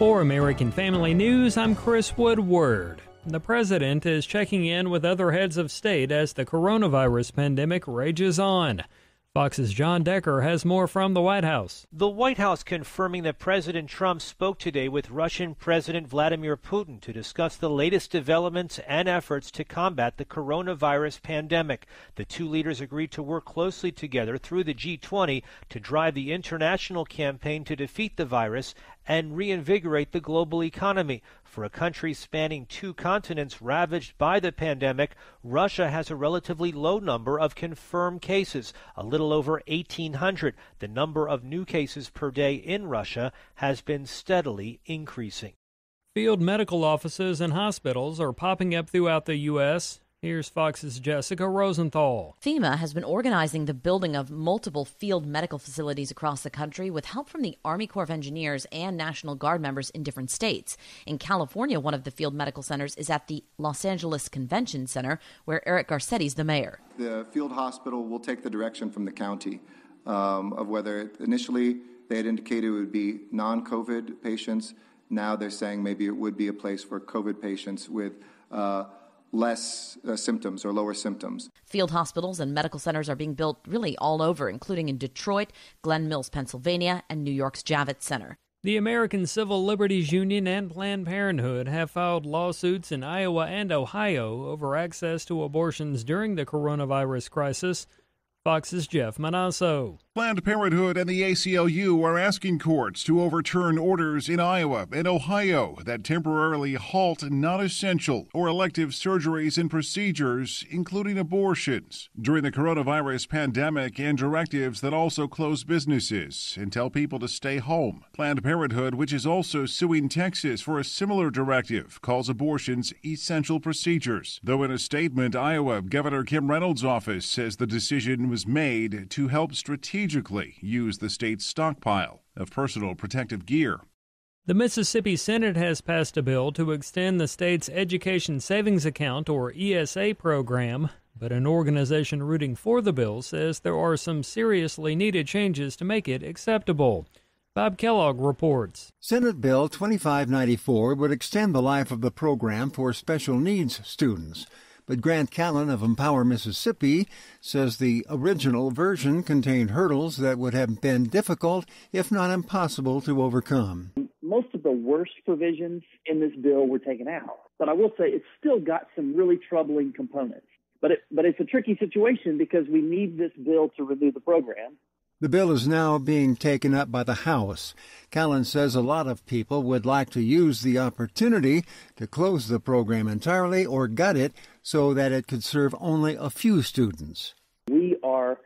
For American Family News, I'm Chris Woodward. The president is checking in with other heads of state as the coronavirus pandemic rages on. Fox's John Decker has more from the White House. The White House confirming that President Trump spoke today with Russian President Vladimir Putin to discuss the latest developments and efforts to combat the coronavirus pandemic. The two leaders agreed to work closely together through the G20 to drive the international campaign to defeat the virus and reinvigorate the global economy. For a country spanning two continents ravaged by the pandemic, Russia has a relatively low number of confirmed cases, a little over 1,800. The number of new cases per day in Russia has been steadily increasing. Field medical offices and hospitals are popping up throughout the U.S. Here's Fox's Jessica Rosenthal. FEMA has been organizing the building of multiple field medical facilities across the country with help from the Army Corps of Engineers and National Guard members in different states. In California, one of the field medical centers is at the Los Angeles Convention Center, where Eric Garcetti is the mayor. The field hospital will take the direction from the county um, of whether initially they had indicated it would be non COVID patients. Now they're saying maybe it would be a place for COVID patients with. Uh, less uh, symptoms or lower symptoms. Field hospitals and medical centers are being built really all over, including in Detroit, Glen Mills, Pennsylvania, and New York's Javits Center. The American Civil Liberties Union and Planned Parenthood have filed lawsuits in Iowa and Ohio over access to abortions during the coronavirus crisis. Fox's Jeff Monosso. Planned Parenthood and the ACLU are asking courts to overturn orders in Iowa and Ohio that temporarily halt non essential or elective surgeries and procedures, including abortions, during the coronavirus pandemic and directives that also close businesses and tell people to stay home. Planned Parenthood, which is also suing Texas for a similar directive, calls abortions essential procedures. Though in a statement, Iowa Governor Kim Reynolds' office says the decision was made to help strategically strategically use the state's stockpile of personal protective gear. The Mississippi Senate has passed a bill to extend the state's Education Savings Account, or ESA, program, but an organization rooting for the bill says there are some seriously needed changes to make it acceptable. Bob Kellogg reports. Senate Bill 2594 would extend the life of the program for special needs students. But Grant Callen of Empower Mississippi says the original version contained hurdles that would have been difficult, if not impossible, to overcome. Most of the worst provisions in this bill were taken out. But I will say it's still got some really troubling components. But, it, but it's a tricky situation because we need this bill to renew the program. The bill is now being taken up by the House. Callen says a lot of people would like to use the opportunity to close the program entirely or gut it so that it could serve only a few students. We are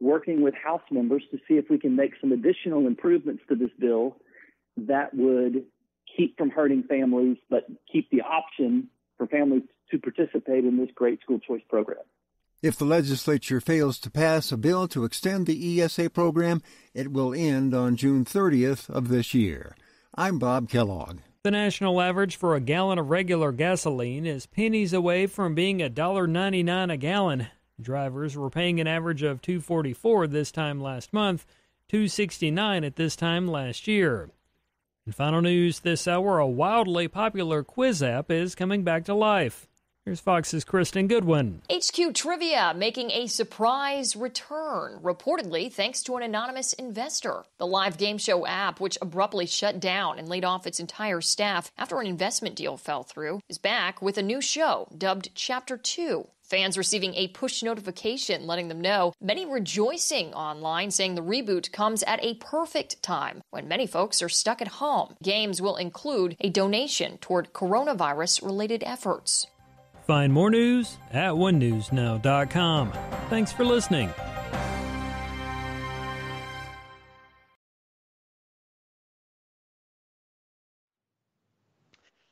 working with House members to see if we can make some additional improvements to this bill that would keep from hurting families, but keep the option for families to participate in this great school choice program. If the legislature fails to pass a bill to extend the ESA program, it will end on June 30th of this year. I'm Bob Kellogg. The national average for a gallon of regular gasoline is pennies away from being $1.99 a gallon. Drivers were paying an average of 244 this time last month, 269 at this time last year. In final news this hour, a wildly popular quiz app is coming back to life. Here's Fox's Kristen Goodwin. HQ Trivia making a surprise return, reportedly thanks to an anonymous investor. The live game show app, which abruptly shut down and laid off its entire staff after an investment deal fell through, is back with a new show dubbed Chapter 2. Fans receiving a push notification letting them know, many rejoicing online saying the reboot comes at a perfect time when many folks are stuck at home. Games will include a donation toward coronavirus related efforts. Find more news at onenewsnow.com. Thanks for listening.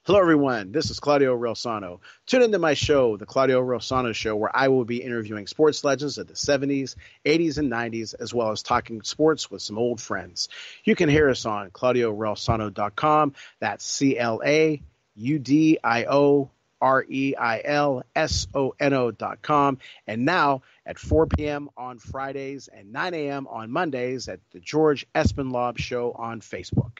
Hello, everyone. This is Claudio Reilsono. Tune into my show, The Claudio Reilsono Show, where I will be interviewing sports legends of the 70s, 80s, and 90s, as well as talking sports with some old friends. You can hear us on ClaudioReilsono.com. That's C L A U D I O R E I L S O N O dot com. And now at 4 p.m. on Fridays and 9 a.m. on Mondays at the George Espenlaub Show on Facebook.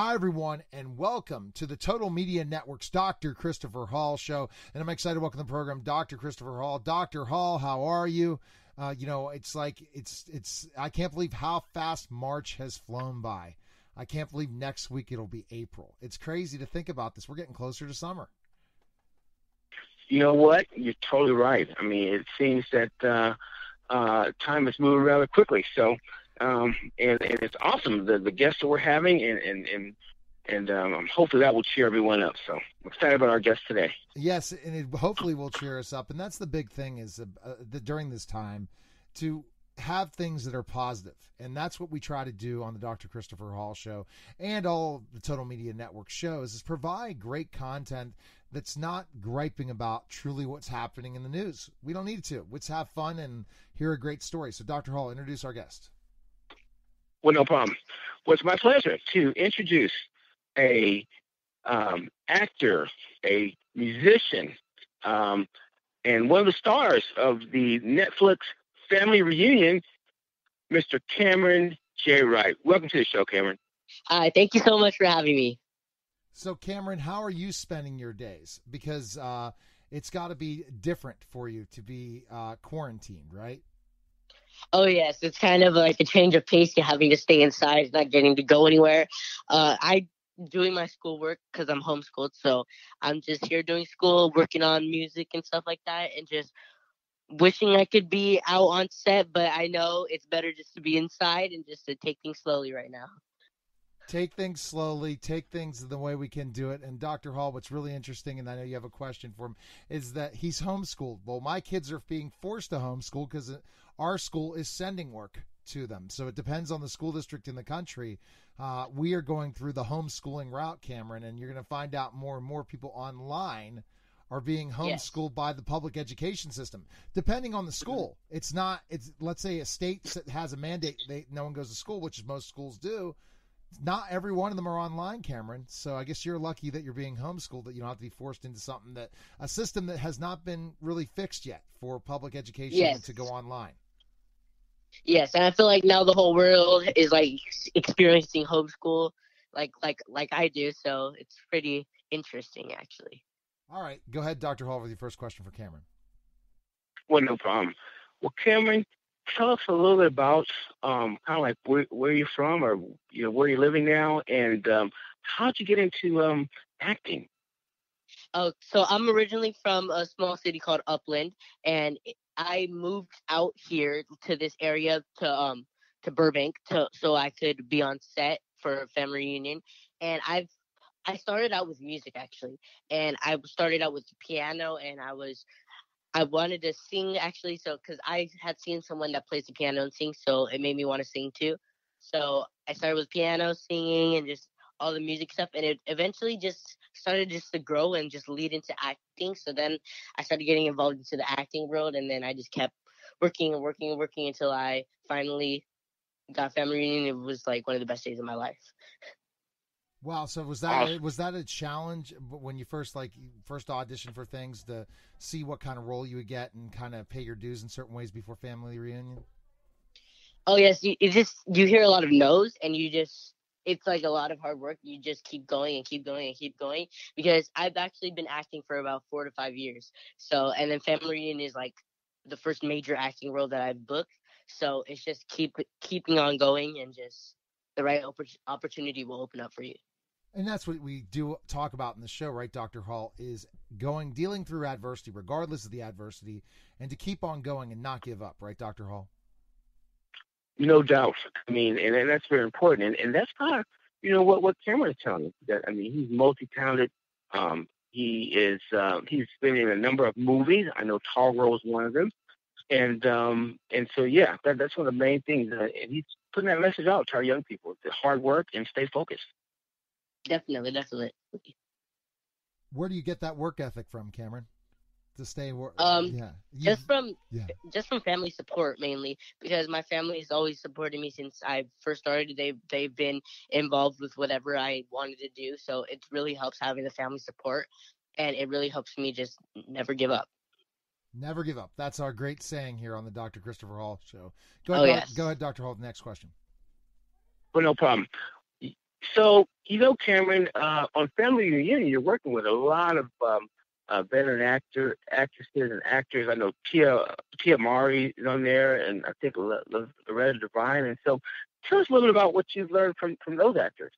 Hi, everyone, and welcome to the Total Media Network's Dr. Christopher Hall Show. And I'm excited to welcome to the program Dr. Christopher Hall. Dr. Hall, how are you? Uh, you know, it's like it's it's. I can't believe how fast March has flown by. I can't believe next week it'll be April. It's crazy to think about this. We're getting closer to summer. You know what? You're totally right. I mean, it seems that uh, uh, time is moving rather quickly. So um, and, and it's awesome the the guests that we're having, and and and and um, hopefully that will cheer everyone up. So I'm excited about our guest today. Yes, and it hopefully will cheer us up, and that's the big thing is uh, that during this time to have things that are positive and that's what we try to do on the dr christopher hall show and all the total media network shows is provide great content that's not griping about truly what's happening in the news we don't need to let's have fun and hear a great story so dr hall introduce our guest well, no problem. Well, it's my pleasure to introduce a um, actor, a musician, um, and one of the stars of the Netflix family reunion, Mr. Cameron J. Wright. Welcome to the show, Cameron. Hi, thank you so much for having me. So, Cameron, how are you spending your days? Because uh, it's got to be different for you to be uh, quarantined, right? Oh yes, it's kind of like a change of pace. You're having to stay inside, not getting to go anywhere. Uh, I doing my schoolwork because I'm homeschooled, so I'm just here doing school, working on music and stuff like that, and just wishing I could be out on set. But I know it's better just to be inside and just to take things slowly right now take things slowly, take things the way we can do it. And Dr. Hall, what's really interesting, and I know you have a question for him, is that he's homeschooled. Well, my kids are being forced to homeschool because our school is sending work to them. So it depends on the school district in the country. Uh, we are going through the homeschooling route, Cameron, and you're going to find out more and more people online are being homeschooled yes. by the public education system. Depending on the school, it's not. It's let's say a state that has a mandate, they, no one goes to school, which is most schools do not every one of them are online, Cameron. So I guess you're lucky that you're being homeschooled, that you don't have to be forced into something that a system that has not been really fixed yet for public education yes. to go online. Yes, and I feel like now the whole world is like experiencing homeschool, like like like I do. So it's pretty interesting, actually. All right, go ahead, Dr. Hall, with your first question for Cameron. Well, no problem. Well, Cameron, tell us a little bit about um, kind of like where, where you're from or you know where you're living now, and um, how'd you get into um, acting? Oh, so I'm originally from a small city called Upland, and I moved out here to this area to um to Burbank to so I could be on set for a family reunion, and I've I started out with music actually, and I started out with piano, and I was I wanted to sing actually, so because I had seen someone that plays the piano and sings, so it made me want to sing too. So I started with piano, singing, and just all the music stuff, and it eventually just started just to grow and just lead into acting. So then I started getting involved into the acting world, and then I just kept working and working and working until I finally got family reunion. It was like one of the best days of my life. Wow. So was that was that a challenge when you first like first audition for things to see what kind of role you would get and kind of pay your dues in certain ways before family reunion? Oh yes, you, you just you hear a lot of no's and you just it's like a lot of hard work. You just keep going and keep going and keep going because I've actually been acting for about four to five years. So and then family reunion is like the first major acting role that I've booked. So it's just keep keeping on going and just the right opportunity will open up for you. And that's what we do talk about in the show, right, Dr. Hall, is going, dealing through adversity, regardless of the adversity, and to keep on going and not give up, right, Dr. Hall? No doubt. I mean, and, and that's very important. And, and that's kind of, you know, what, what Cameron is telling us. That, I mean, he's multi talented. Um, he is, uh, he's been in a number of movies. I know Tall Girl is one of them. And um, and so, yeah, that, that's one of the main things. Uh, and he's putting that message out to our young people to hard work and stay focused. Definitely, definitely. Where do you get that work ethic from, Cameron? To stay work? Um, yeah, just from yeah. just from family support mainly because my family has always supported me since I first started. They've they've been involved with whatever I wanted to do, so it really helps having the family support, and it really helps me just never give up. Never give up. That's our great saying here on the Dr. Christopher Hall show. Go ahead, oh, yes. go ahead, Dr. Hall. the Next question. Well, no problem so you know, Cameron, uh, on Family Reunion, you're working with a lot of um, uh, veteran actor, actresses, and actors. I know Tia Tia Mowry is on there, and I think Loretta Devine. And so, tell us a little bit about what you've learned from from those actors.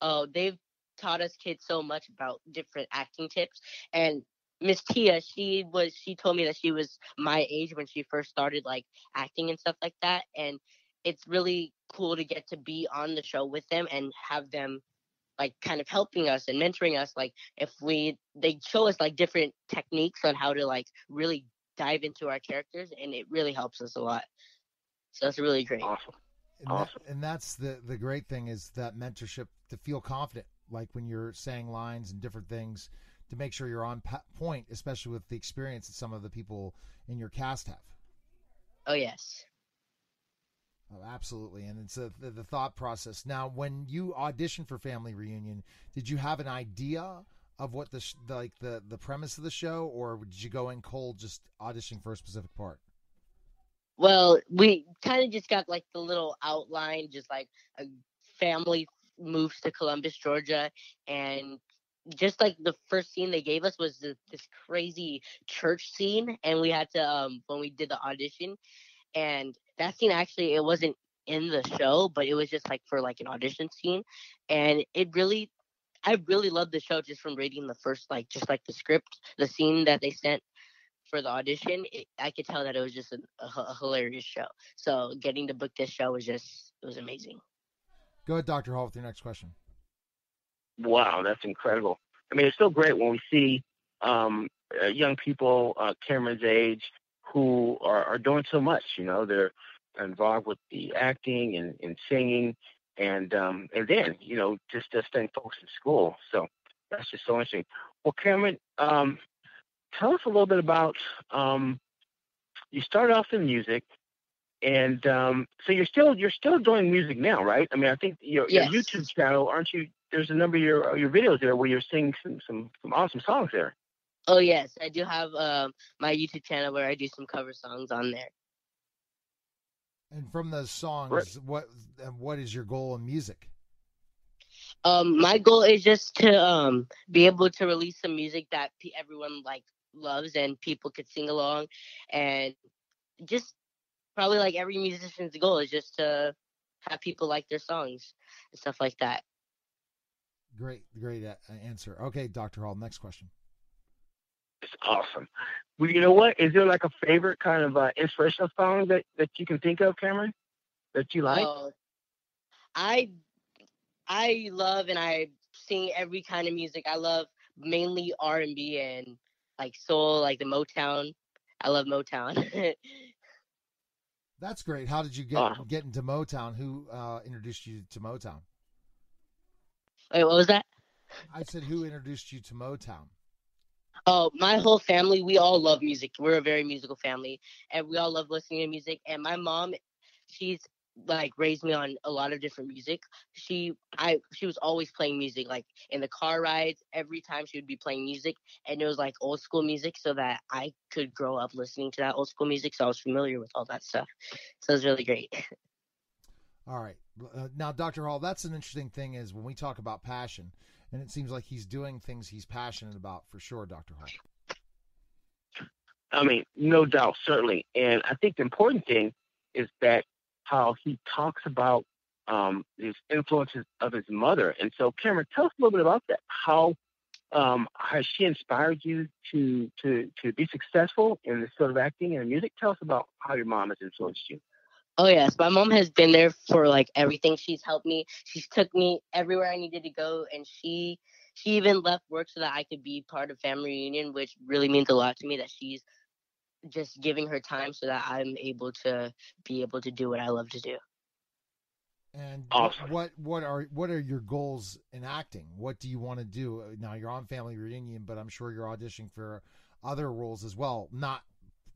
Oh, they've taught us kids so much about different acting tips, and Miss Tia, she was she told me that she was my age when she first started like acting and stuff like that, and it's really cool to get to be on the show with them and have them like kind of helping us and mentoring us like if we they show us like different techniques on how to like really dive into our characters and it really helps us a lot. So that's really great. Awesome. And, awesome. That, and that's the the great thing is that mentorship to feel confident like when you're saying lines and different things to make sure you're on point especially with the experience that some of the people in your cast have. Oh yes Oh, absolutely, and it's a, the, the, thought process. Now, when you auditioned for Family Reunion, did you have an idea of what the, the like the the premise of the show, or did you go in cold, just auditioning for a specific part? Well, we kind of just got like the little outline, just like a family moves to Columbus, Georgia, and just like the first scene they gave us was this, this crazy church scene, and we had to um when we did the audition, and that scene actually it wasn't in the show, but it was just like for like an audition scene, and it really, I really loved the show just from reading the first like just like the script, the scene that they sent for the audition. It, I could tell that it was just a, a, a hilarious show. So getting to book this show was just it was amazing. Go ahead, Doctor Hall, with your next question. Wow, that's incredible. I mean, it's so great when we see um, uh, young people uh, Cameron's age who are, are doing so much. You know, they're involved with the acting and, and singing, and um, and then you know just uh, staying focused in school. So that's just so interesting. Well, Cameron, um, tell us a little bit about. Um, you started off in music, and um, so you're still you're still doing music now, right? I mean, I think your, yes. your YouTube channel, aren't you? There's a number of your your videos there where you're singing some some, some awesome songs there. Oh yes, I do have um, my YouTube channel where I do some cover songs on there. And from those songs, right. what what is your goal in music? Um, my goal is just to um be able to release some music that everyone like loves and people could sing along, and just probably like every musician's goal is just to have people like their songs and stuff like that. Great, great uh, answer. Okay, Dr. Hall, next question. It's awesome. Well, you know what? Is there like a favorite kind of uh, inspirational song that, that you can think of, Cameron, that you like? Uh, I I love and I sing every kind of music. I love mainly R and B and like soul, like the Motown. I love Motown. That's great. How did you get uh, get into Motown? Who uh, introduced you to Motown? Wait, what was that? I said, who introduced you to Motown? Oh, my whole family, we all love music. We're a very musical family, and we all love listening to music. And my mom, she's like raised me on a lot of different music. She, I, she was always playing music, like in the car rides. Every time she would be playing music, and it was like old school music, so that I could grow up listening to that old school music. So I was familiar with all that stuff. So it was really great. All right, uh, now, Dr. Hall, that's an interesting thing. Is when we talk about passion and it seems like he's doing things he's passionate about for sure, Dr. Hall. I mean, no doubt, certainly. And I think the important thing is that how he talks about um, his influences of his mother. And so, Cameron, tell us a little bit about that. How um, has she inspired you to to to be successful in this sort of acting and music? Tell us about how your mom has influenced you. Oh yes, my mom has been there for like everything. She's helped me. She's took me everywhere I needed to go, and she she even left work so that I could be part of family reunion, which really means a lot to me. That she's just giving her time so that I'm able to be able to do what I love to do. And awesome. what what are what are your goals in acting? What do you want to do now? You're on Family Reunion, but I'm sure you're auditioning for other roles as well. Not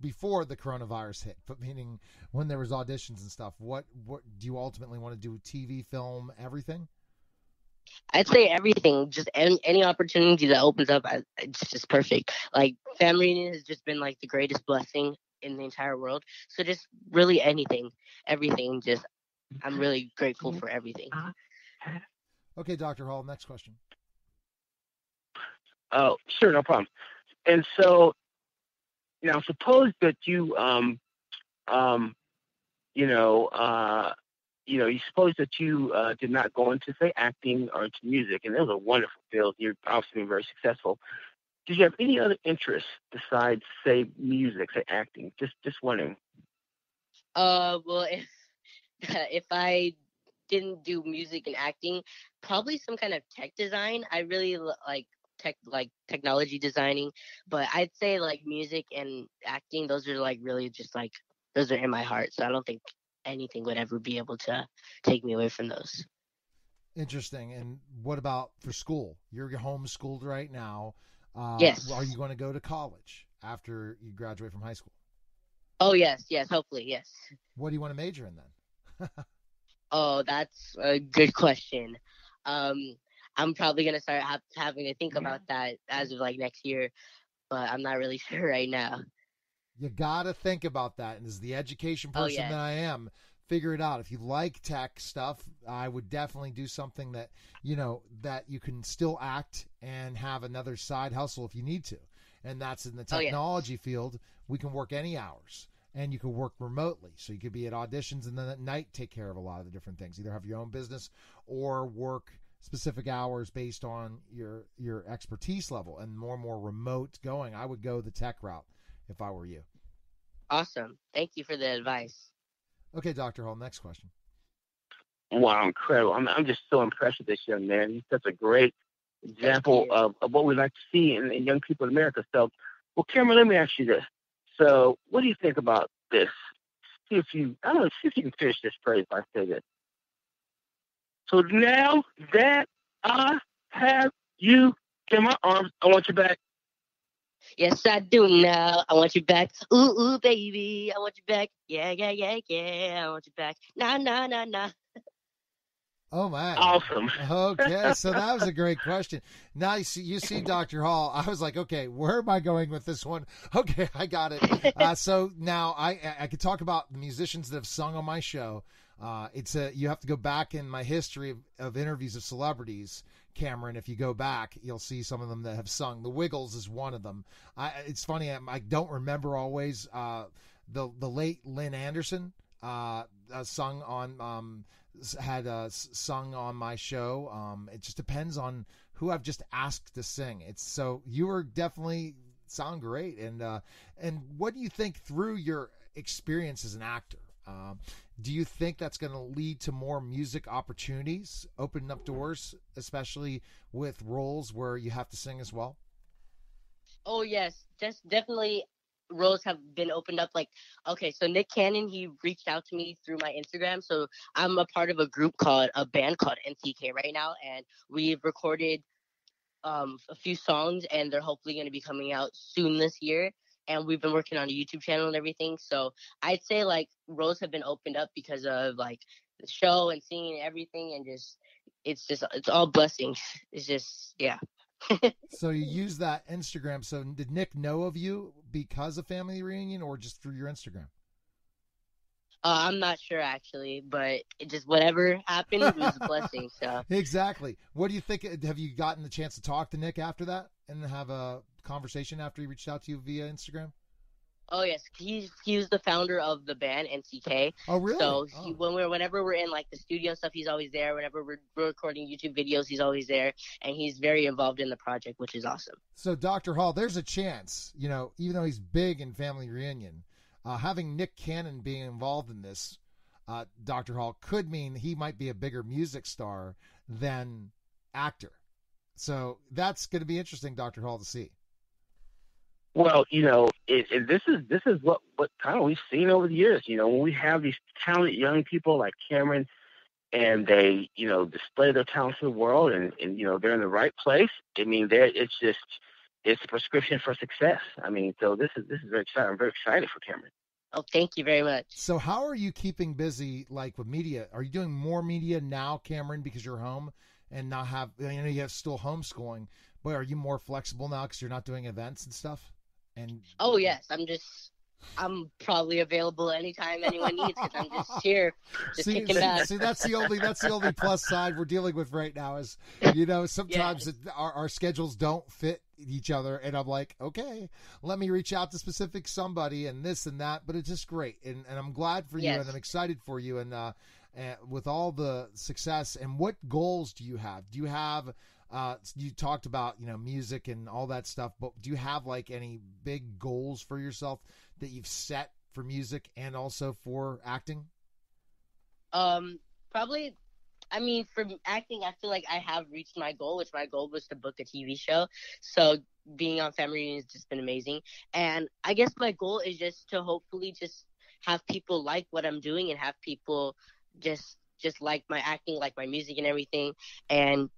before the coronavirus hit, but meaning when there was auditions and stuff. What what do you ultimately want to do? TV, film, everything? I'd say everything. Just any, any opportunity that opens up, it's just perfect. Like family reunion has just been like the greatest blessing in the entire world. So just really anything, everything. Just I'm really grateful for everything. Okay, Dr. Hall, next question. Oh, sure, no problem. And so, now suppose that you, um, um, you know, uh, you know, you suppose that you uh, did not go into say acting or into music, and it was a wonderful field. You're obviously very successful. Did you have any other interests besides say music, say acting? Just just wondering. Uh, well, if if I didn't do music and acting, probably some kind of tech design. I really like tech, like technology designing, but I'd say like music and acting. Those are like really just like those are in my heart. So I don't think anything would ever be able to take me away from those. Interesting. And what about for school? You're homeschooled right now. Uh, Yes. Are you going to go to college after you graduate from high school? Oh yes, yes, hopefully yes. What do you want to major in then? Oh, that's a good question. Um, I'm probably gonna start ha- having to think about that as of like next year, but I'm not really sure right now. You got to think about that. And as the education Oh, person yeah. that I am, figure it out. If you like tech stuff, I would definitely do something that, you know, that you can still act and have another side hustle if you need to. And that's in the Oh, yeah. technology field. We can work any hours and you can work remotely. So you could be at auditions and then at night take care of a lot of the different things. Either have your own business or work specific hours based on your your expertise level and more and more remote going. I would go the tech route if I were you. Awesome. Thank you for the advice. Okay, Dr. Hall, next question. Wow, incredible! I'm I'm just so impressed with this young man. He's such a great example of, of what we like to see in, in young people in America. So, well, Cameron, let me ask you this. So, what do you think about this? See if you I don't know, see if you can finish this phrase if I say this. So now that I have you in my arms, I want you back. Yes, I do now. I want you back. Ooh, ooh, baby. I want you back. Yeah, yeah, yeah, yeah. I want you back. Nah, nah, nah, nah. Oh my! Awesome. Okay, so that was a great question. Now you see, you see, Dr. Hall. I was like, okay, where am I going with this one? Okay, I got it. Uh, so now I I could talk about the musicians that have sung on my show. Uh, it's a you have to go back in my history of, of interviews of celebrities. Cameron, if you go back, you'll see some of them that have sung. The Wiggles is one of them. I, it's funny, I, I don't remember always. Uh, the the late Lynn Anderson uh, uh, sung on um, had uh, sung on my show. Um, it just depends on who I've just asked to sing. It's so you were definitely sound great. And uh, and what do you think through your experience as an actor? Um, do you think that's going to lead to more music opportunities, opening up doors, especially with roles where you have to sing as well? Oh yes, just definitely roles have been opened up. Like, okay, so Nick Cannon, he reached out to me through my Instagram. So I'm a part of a group called a band called NTK right now, and we've recorded um a few songs, and they're hopefully going to be coming out soon this year. And we've been working on a YouTube channel and everything. So I'd say like roles have been opened up because of like the show and and everything, and just it's just it's all blessings. It's just yeah. so you use that Instagram. So did Nick know of you because of Family Reunion or just through your Instagram? Uh, I'm not sure actually, but it just whatever happened it was a blessing. So Exactly. What do you think? Have you gotten the chance to talk to Nick after that and have a conversation after he reached out to you via Instagram? oh yes, he's he was the founder of the band NCK. Oh, really? So he, when we're whenever we're in like the studio and stuff, he's always there. Whenever we're, we're recording YouTube videos, he's always there, and he's very involved in the project, which is awesome. So, Dr. Hall, there's a chance, you know, even though he's big in Family Reunion, uh, having Nick Cannon being involved in this, uh, Dr. Hall, could mean he might be a bigger music star than actor. So that's going to be interesting, Dr. Hall, to see. Well, you know, it, it, this is this is what what kind of we've seen over the years. You know, when we have these talented young people like Cameron, and they you know display their talents to the world, and and you know they're in the right place. I mean, it's just it's a prescription for success. I mean, so this is this is very exciting. I'm very excited for Cameron. Oh, thank you very much. So, how are you keeping busy, like with media? Are you doing more media now, Cameron, because you're home and not have? You know, you have still homeschooling, but are you more flexible now because you're not doing events and stuff? And Oh yes, I'm just I'm probably available anytime anyone needs because I'm just here, just see, kicking see, back. see, that's the only that's the only plus side we're dealing with right now is you know sometimes it, our, our schedules don't fit each other and i'm like okay let me reach out to specific somebody and this and that but it's just great and, and i'm glad for you Yes. and i'm excited for you and uh and with all the success and what goals do you have do you have uh you talked about you know music and all that stuff but do you have like any big goals for yourself that you've set for music and also for acting Um, probably. I mean, for acting, I feel like I have reached my goal, which my goal was to book a TV show. So being on Family Reunion has just been amazing. And I guess my goal is just to hopefully just have people like what I'm doing and have people just just like my acting, like my music and everything. And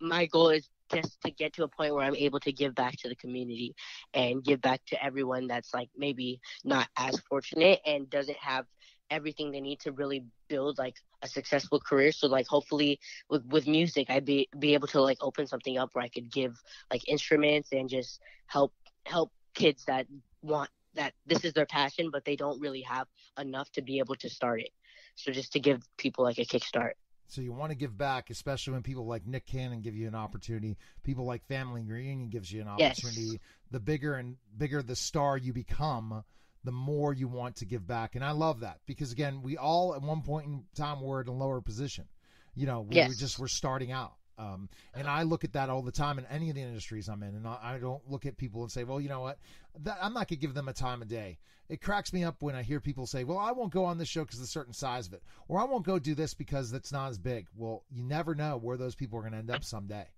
my goal is just to get to a point where I'm able to give back to the community and give back to everyone that's like maybe not as fortunate and doesn't have everything they need to really build like a successful career. So like hopefully with with music I'd be be able to like open something up where I could give like instruments and just help help kids that want that this is their passion but they don't really have enough to be able to start it. So just to give people like a kickstart. So you want to give back, especially when people like Nick Cannon give you an opportunity. People like Family Reunion gives you an Yes. opportunity. The bigger and bigger the star you become, the more you want to give back. And I love that because again, we all at one point in time were in a lower position. You know, we were just we're starting out. Um, and I look at that all the time in any of the industries I'm in, and I, I don't look at people and say, "Well, you know what? That, I'm not gonna give them a time of day." It cracks me up when I hear people say, "Well, I won't go on this show because of a certain size of it," or "I won't go do this because it's not as big." Well, you never know where those people are going to end up someday,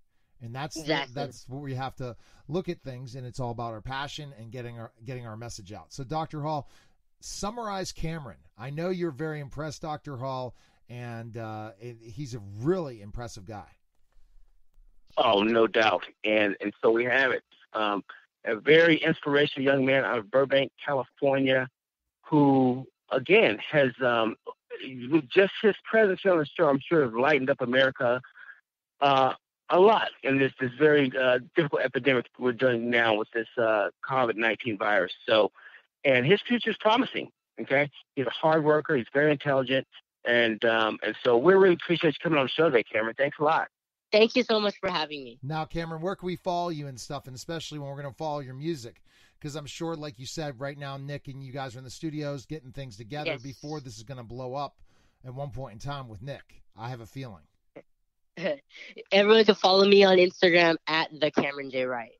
and that's Exactly. that's where we have to look at things, and it's all about our passion and getting our getting our message out. So, Dr. Hall, summarize Cameron. I know you're very impressed, Dr. Hall, and uh, it, he's a really impressive guy. Oh, no doubt. And and so we have it. Um, a very inspirational young man out of Burbank, California, who again has um, with just his presence on the show, I'm sure has lightened up America uh, a lot in this this very uh, difficult epidemic we're dealing now with this uh, COVID-19 virus. So, and his future is promising. Okay, he's a hard worker. He's very intelligent, and um, and so we really appreciate you coming on the show today, Cameron. Thanks a lot. Thank you so much for having me. Now, Cameron, where can we follow you and stuff, and especially when we're going to follow your music? Because I'm sure, like you said, right now, Nick and you guys are in the studios getting things together Yes. before this is going to blow up at one point in time with Nick. I have a feeling. Everyone can follow me on Instagram at the Cameron J Wright.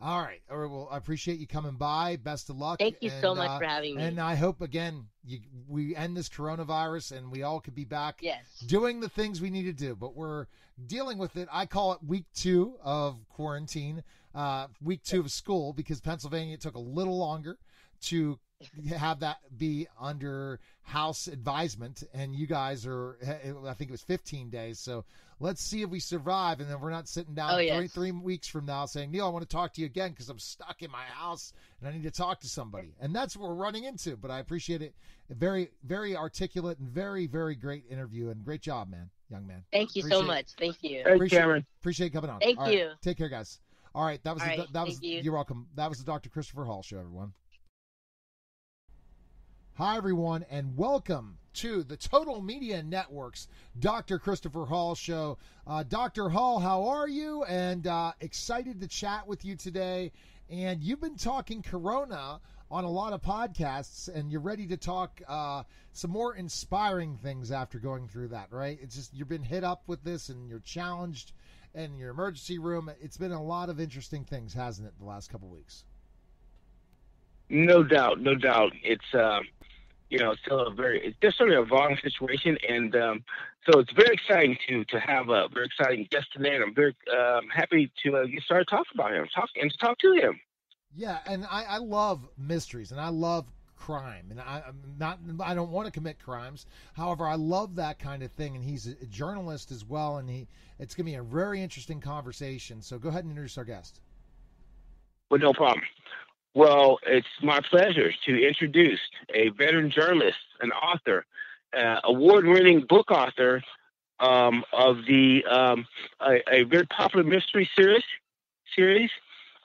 All right. All right. Well, I appreciate you coming by. Best of luck. Thank you so much uh, for having me. And I hope again you, we end this coronavirus and we all could be back yes. doing the things we need to do. But we're dealing with it. I call it week two of quarantine, uh, week two of school because Pennsylvania took a little longer to have that be under house advisement, and you guys are. I think it was 15 days. So let's see if we survive, and then we're not sitting down Oh, three, yes. three weeks from now saying, Neil, I want to talk to you again because I'm stuck in my house and I need to talk to somebody. And that's what we're running into. But I appreciate it. Very, very articulate and very, very great interview and great job, man, young man. Thank you so Appreciate it. much. Thank you. Hey, Appreciate, Cameron. appreciate you coming on. Thank All right, you. Take care, guys. All right, that was All the, right, that was you. you're welcome. That was the Dr. Christopher Hall show, everyone. Hi, everyone, and welcome to the Total Media Network's Dr. Christopher Hall show. Uh, Dr. Hall, how are you? And uh, excited to chat with you today. And you've been talking Corona on a lot of podcasts, and you're ready to talk uh, some more inspiring things after going through that, right? It's just you've been hit up with this, and you're challenged in your emergency room. It's been a lot of interesting things, hasn't it, the last couple weeks? No doubt, no doubt. It's um, you know still a very it's just sort of a evolving situation, and um, so it's very exciting to to have a very exciting guest today, and I'm very um, happy to uh, get started talking about him, talk and to talk to him. Yeah, and I, I love mysteries and I love crime, and I, I'm not I don't want to commit crimes. However, I love that kind of thing, and he's a journalist as well, and he it's gonna be a very interesting conversation. So go ahead and introduce our guest. Well, no problem. Well, it's my pleasure to introduce a veteran journalist, an author, uh, award-winning book author um, of the um, a, a very popular mystery series series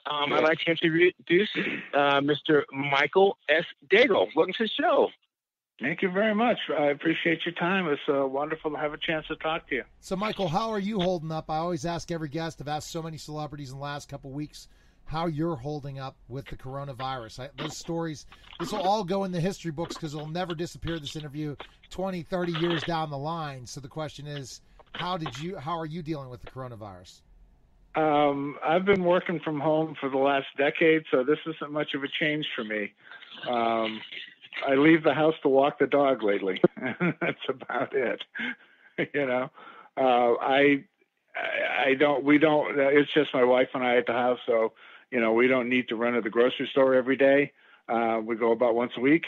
um, I'd like to introduce uh, Mr. Michael S. Daigle. Welcome to the show. Thank you very much. I appreciate your time. It's uh, wonderful to have a chance to talk to you. So, Michael, how are you holding up? I always ask every guest. I've asked so many celebrities in the last couple weeks how you're holding up with the coronavirus. I, those stories, this will all go in the history books because it'll never disappear. This interview, 20, 30 years down the line. So the question is, how did you? How are you dealing with the coronavirus? Um, I've been working from home for the last decade, so this isn't much of a change for me. Um, I leave the house to walk the dog lately. That's about it. you know, uh, I, I don't. We don't. It's just my wife and I at the house, so you know we don't need to run to the grocery store every day. Uh, we go about once a week.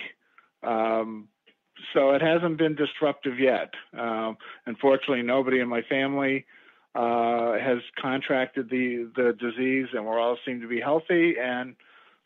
Um, so it hasn't been disruptive yet. Um, unfortunately, nobody in my family uh, has contracted the the disease, and we all seem to be healthy. And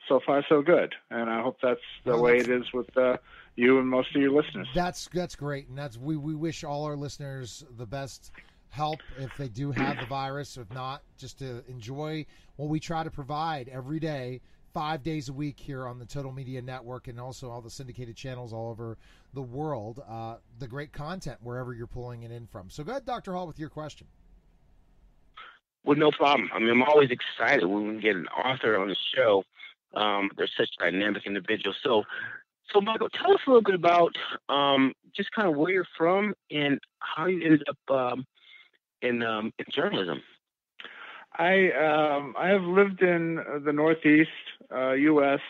so far so good. And I hope that's the well, way that's, it is with uh, you and most of your listeners. That's that's great, and that's we we wish all our listeners the best help if they do have the virus. If not, just to enjoy what we try to provide every day. Five days a week here on the Total Media Network and also all the syndicated channels all over the world. Uh, the great content wherever you're pulling it in from. So, go ahead, Dr. Hall, with your question. Well, no problem. I mean, I'm always excited when we get an author on the show um, they're such dynamic individuals. So, so Michael, tell us a little bit about um, just kind of where you're from and how you ended up um, in um, in journalism. I um, I have lived in the Northeast uh, U.S.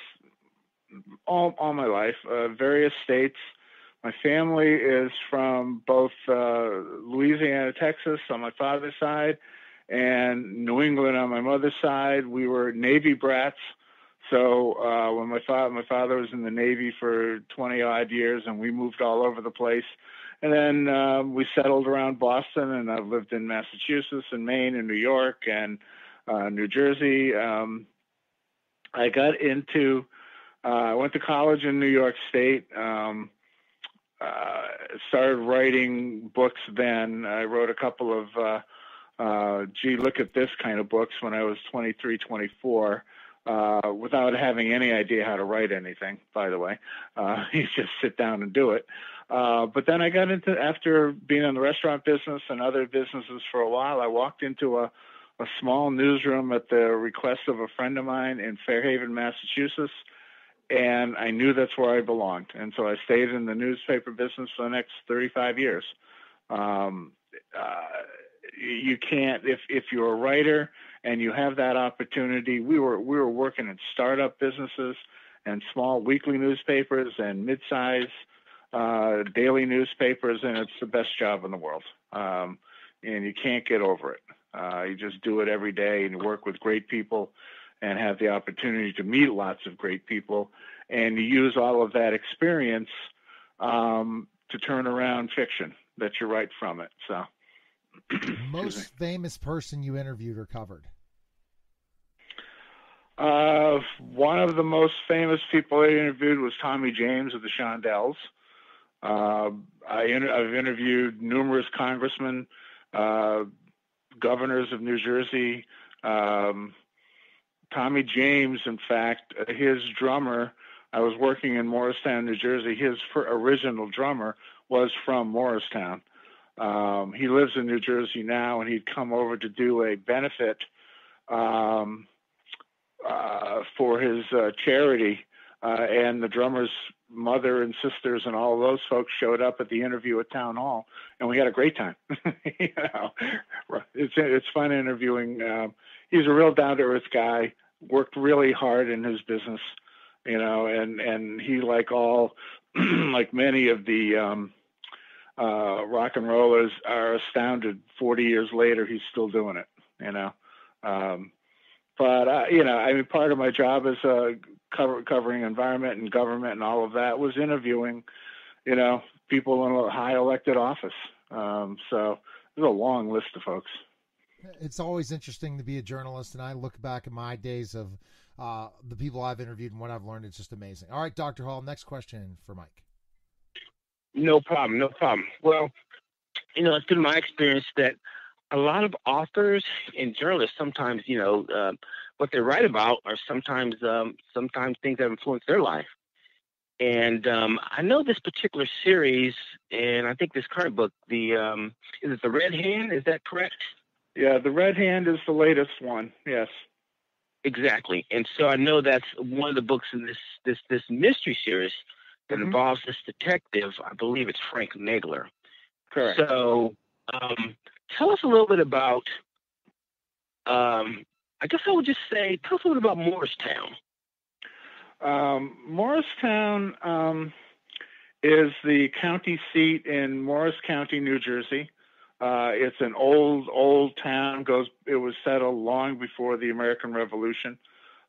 all all my life, uh, various states. My family is from both uh, Louisiana, Texas on my father's side, and New England on my mother's side. We were Navy brats. So uh, when my father my father was in the Navy for 20 odd years, and we moved all over the place, and then uh, we settled around Boston, and I've lived in Massachusetts and Maine and New York and uh, New Jersey. Um, I got into uh, I went to college in New York State. Um, uh, started writing books then. I wrote a couple of uh, gee, look at this kind of books when I was 23, 24 uh, without having any idea how to write anything, by the way. Uh, you just sit down and do it. Uh, but then I got into, after being in the restaurant business and other businesses for a while, I walked into a, a small newsroom at the request of a friend of mine in Fairhaven, Massachusetts. And I knew that's where I belonged. And so I stayed in the newspaper business for the next 35 years. Um, uh, you can't, if, if you're a writer, and you have that opportunity. We were we were working in startup businesses and small weekly newspapers and mid-size uh, daily newspapers, and it's the best job in the world. Um, and you can't get over it. Uh, you just do it every day, and you work with great people, and have the opportunity to meet lots of great people, and you use all of that experience um, to turn around fiction that you write from it. So. Most famous person you interviewed or covered? Uh, one of the most famous people I interviewed was Tommy James of the Shondells. Uh, I have interviewed numerous congressmen, uh, governors of New Jersey. Um, Tommy James, in fact, his drummer, I was working in Morristown, New Jersey. His original drummer was from Morristown. Um, he lives in New Jersey now, and he'd come over to do a benefit um, uh, for his uh, charity. Uh, and the drummer's mother and sisters and all those folks showed up at the interview at town hall, and we had a great time. you know, it's it's fun interviewing. Um, he's a real down to earth guy. Worked really hard in his business, you know, and and he like all like many of the um, uh, rock and rollers are astounded 40 years later he's still doing it you know um, but uh, you know i mean part of my job as uh, cover, covering environment and government and all of that was interviewing you know people in a high elected office. Um, so there's a long list of folks. It's always interesting to be a journalist and i look back at my days of uh, the people i've interviewed and what i've learned. It's just amazing. All right dr hall next question for mike. No problem, no problem. Well, you know, it's been my experience that a lot of authors and journalists sometimes, you know, uh, what they write about are sometimes um, sometimes things that influence their life. And um, I know this particular series, and I think this current book, the um, is it the Red Hand? Is that correct? Yeah, the Red Hand is the latest one. Yes. Exactly, and so I know that's one of the books in this this this mystery series that mm-hmm. involves this detective. I believe it's Frank Nagler. Correct. So, um, tell us a little bit about. Um, I guess I would just say, tell us a little bit about Morristown. Um, Morristown um, is the county seat in Morris County, New Jersey. Uh, it's an old, old town. Goes. It was settled long before the American Revolution.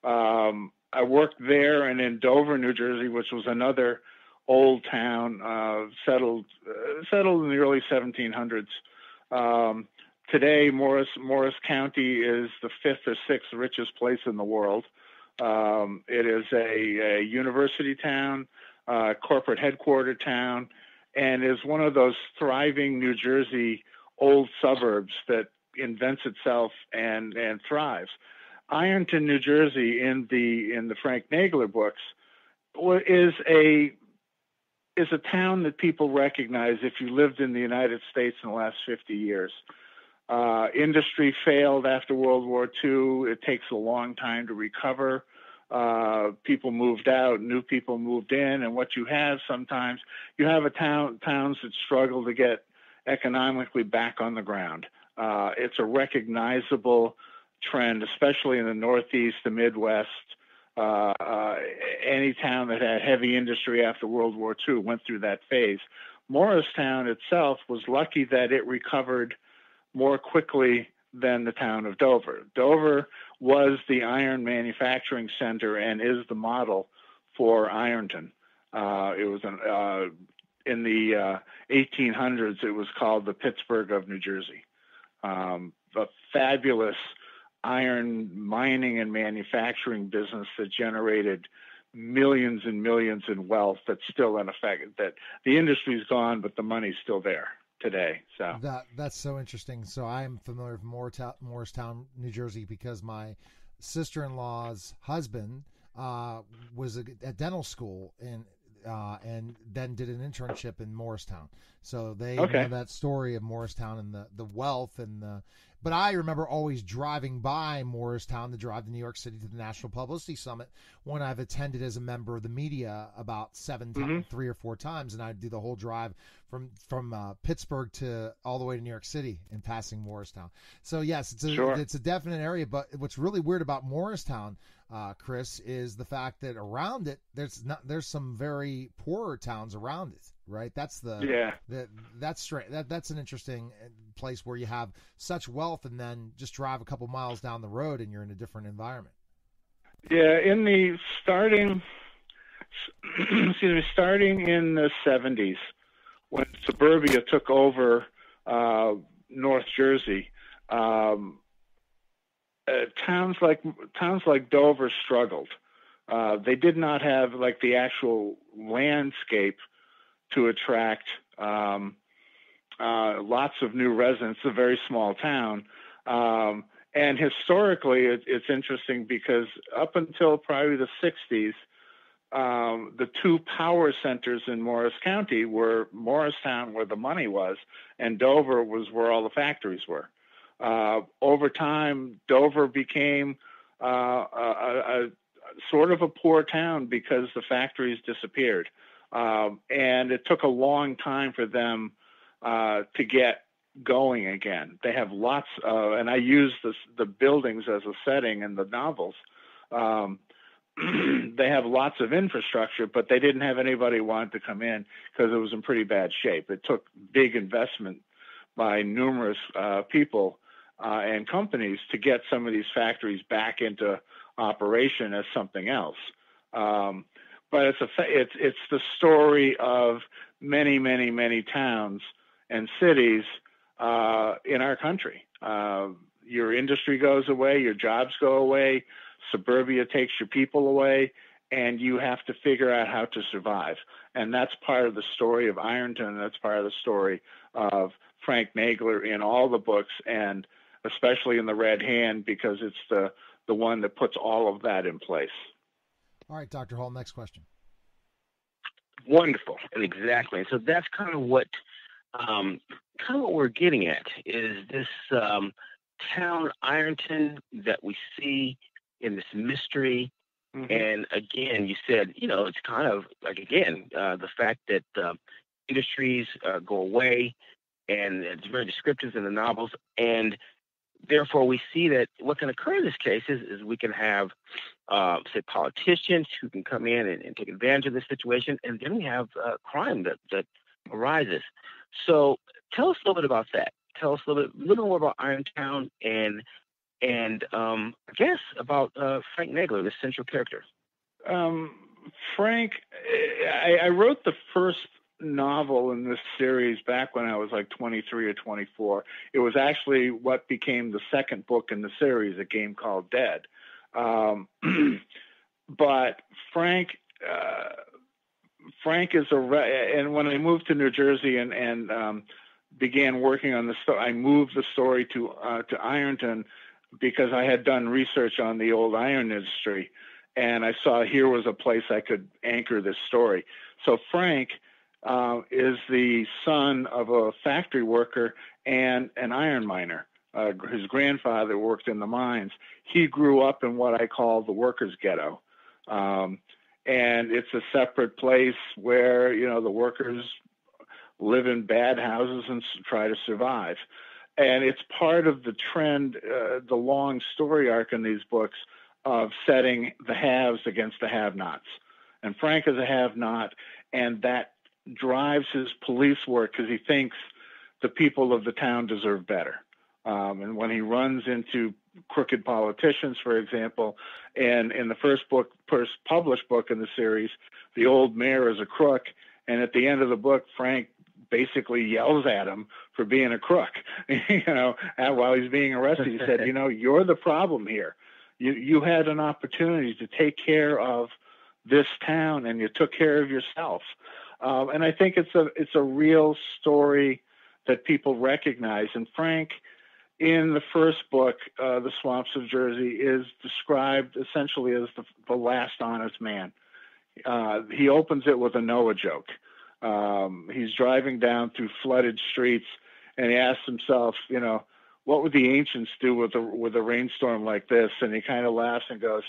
Um, I worked there and in Dover, New Jersey, which was another old town uh, settled uh, settled in the early 1700s. Um, today, Morris Morris County is the fifth or sixth richest place in the world. Um, it is a, a university town, uh, corporate headquarter town, and is one of those thriving New Jersey old suburbs that invents itself and and thrives. Ironton, New Jersey, in the in the Frank Nagler books, is a is a town that people recognize if you lived in the United States in the last 50 years. Uh, industry failed after World War II. It takes a long time to recover. Uh, people moved out, new people moved in, and what you have sometimes, you have a town towns that struggle to get economically back on the ground. Uh, it's a recognizable trend, especially in the Northeast, the Midwest. Uh, uh, any town that had heavy industry after World War II went through that phase. Morristown itself was lucky that it recovered more quickly than the town of Dover. Dover was the iron manufacturing center and is the model for Ironton. Uh, it was an, uh, in the 1800s, uh, it was called the Pittsburgh of New Jersey. Um, a fabulous iron mining and manufacturing business that generated millions and millions in wealth that's still in effect that the industry's gone but the money's still there today so. That that's so interesting. So i'm familiar with Morristown, morristown new jersey because my sister-in-law's husband uh, was a, at dental school in uh, and then did an internship in Morristown. So they okay. know that story of Morristown and the, the wealth and the. But I remember always driving by Morristown to drive to New York City to the National Publicity Summit when I've attended as a member of the media about 7 mm-hmm. times, three or four times, and I'd do the whole drive from from uh, Pittsburgh to all the way to New York City and passing Morristown. So yes, it's a sure. it's a definite area. But what's really weird about Morristown uh, Chris, is the fact that around it there's not there's some very poorer towns around it, right? That's the yeah that that's straight that that's an interesting uh, place where you have such wealth and then just drive a couple miles down the road and you're in a different environment. Yeah, in the starting excuse me, starting in the 70s when suburbia took over uh, North Jersey. Um, uh, towns like towns like Dover struggled. Uh, they did not have like the actual landscape to attract um, uh, lots of new residents. A very small town. Um, and historically, it, it's interesting because up until probably the 60s, um, the two power centers in Morris County were Morristown, where the money was, and Dover was where all the factories were. Uh, over time, Dover became uh, a, a, sort of a poor town because the factories disappeared. Um, and it took a long time for them uh, to get going again. They have lots of, and I use this, the buildings as a setting in the novels. Um, they have lots of infrastructure, but they didn't have anybody want to come in because it was in pretty bad shape. It took big investment by numerous uh, people uh, and companies to get some of these factories back into operation as something else. Um, but it's a it's it's the story of many many many towns and cities uh, in our country. Uh, your industry goes away, your jobs go away, suburbia takes your people away, and you have to figure out how to survive. And that's part of the story of Ironton. That's part of the story of Frank Nagler in all the books and especially in the Red Hand because it's the the the one that puts all of that in place. All right, Dr. Hall, next question. Wonderful, exactly. So that's kind of what um, kind of what we're getting at is this um, town Ironton that we see in this mystery. Mm-hmm. And again, you said, you know, it's kind of like again uh, the fact that uh, industries uh, go away, and it's very descriptive in the novels, and therefore we see that what can occur in this case is, is we can have uh, say politicians who can come in and, and, take advantage of this situation and then we have uh, crime that, that arises. So tell us a little bit about that. Tell us a little bit a little more about Ironton and and um, i guess about uh, frank nagler the central character. Um, frank I, I wrote the first novel in this series back when I was like 23 or 24. It was actually what became the second book in the series, a game called Dead. Um, but Frank, uh, Frank is a, and when I moved to New Jersey and and um, began working on the story, I moved the story to uh, to Ironton because I had done research on the old iron industry, and I saw here was a place I could anchor this story. So Frank uh, is the son of a factory worker and an iron miner. Uh, his grandfather worked in the mines. He grew up in what I call the workers' ghetto. Um, and it's a separate place where, you know, the workers live in bad houses and try to survive. And it's part of the trend, uh, the long story arc in these books of setting the haves against the have nots. And Frank is a have not, and that drives his police work because he thinks the people of the town deserve better. Um, and when he runs into crooked politicians, for example, and in the first book, first published book in the series, the old mayor is a crook, and at the end of the book, Frank basically yells at him for being a crook. you know, while he's being arrested, he said, "You know, you're the problem here. You you had an opportunity to take care of this town, and you took care of yourself." Um, and I think it's a it's a real story that people recognize. And Frank, in the first book, uh, The Swamps of Jersey, is described essentially as the, the last honest man. Uh, he opens it with a Noah joke. Um, he's driving down through flooded streets, and he asks himself, you know, what would the ancients do with a with a rainstorm like this? And he kind of laughs and goes,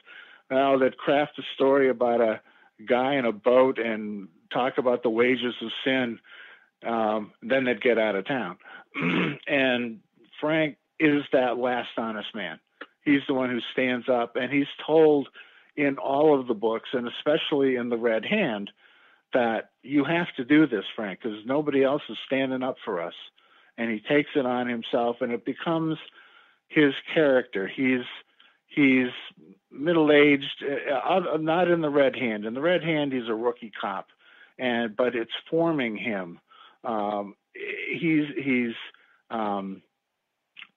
"Well, they'd craft a story about a guy in a boat and talk about the wages of sin, um, then they'd get out of town. and Frank is that last honest man. He's the one who stands up, and he's told in all of the books, and especially in The Red Hand, that you have to do this, Frank, because nobody else is standing up for us. And he takes it on himself, and it becomes his character. He's he's middle aged, uh, uh, not in the Red Hand. In the Red Hand, he's a rookie cop and but it's forming him. Um, he's he's um,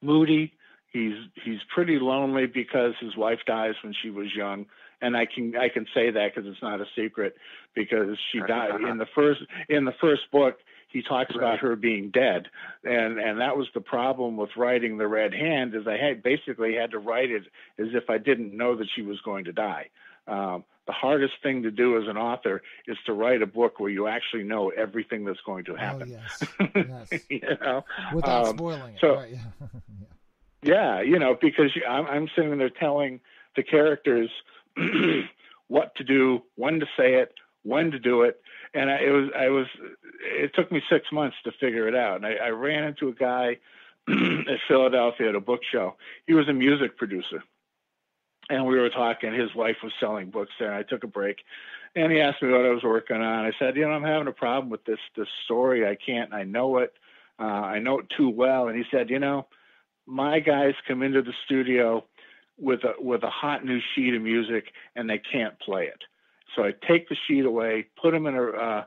moody. He's he's pretty lonely because his wife dies when she was young, and I can I can say that because it's not a secret because she died in the first in the first book. He talks right. about her being dead, and and that was the problem with writing the Red Hand is I had basically had to write it as if I didn't know that she was going to die. Um, the hardest thing to do as an author is to write a book where you actually know everything that's going to oh, happen. Oh, yes. yes. you know? Without um, spoiling it. So, right. yeah. yeah, you know, because I'm, I'm sitting there telling the characters what to do, when to say it, when to do it, and I, it was I was it took me six months to figure it out. And I, I ran into a guy at Philadelphia at a book show. He was a music producer and we were talking. His wife was selling books there. And I took a break, and he asked me what I was working on. I said, you know, I'm having a problem with this this story. I can't. I know it. Uh, I know it too well. And he said, you know, my guys come into the studio with a with a hot new sheet of music, and they can't play it. So I take the sheet away, put them in a, uh,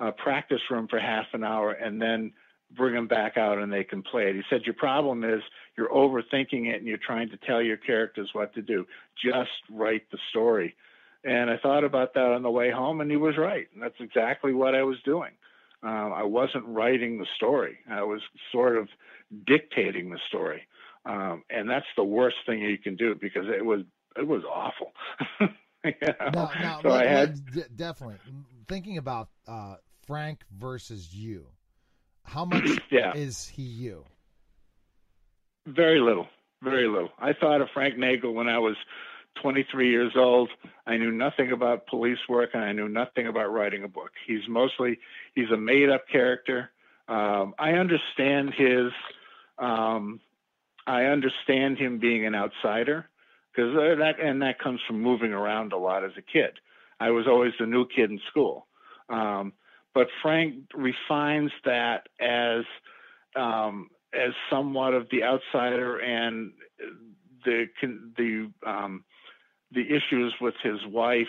a practice room for half an hour, and then bring them back out and they can play it. He said, Your problem is you're overthinking it and you're trying to tell your characters what to do. Just write the story. And I thought about that on the way home, and he was right. And that's exactly what I was doing. Um, I wasn't writing the story, I was sort of dictating the story. Um, and that's the worst thing you can do because it was it was awful. you know? Now, now so let- I had d- definitely thinking about uh, Frank versus you. How much Yeah. is he you? Very little, very little. I thought of Frank Nagler when I was 23 years old. I knew nothing about police work and I knew nothing about writing a book. He's mostly he's a made-up character. Um, I understand his. Um, I understand him being an outsider because that and that comes from moving around a lot as a kid. I was always the new kid in school. Um, but Frank refines that as um, as somewhat of the outsider and the the um, the issues with his wife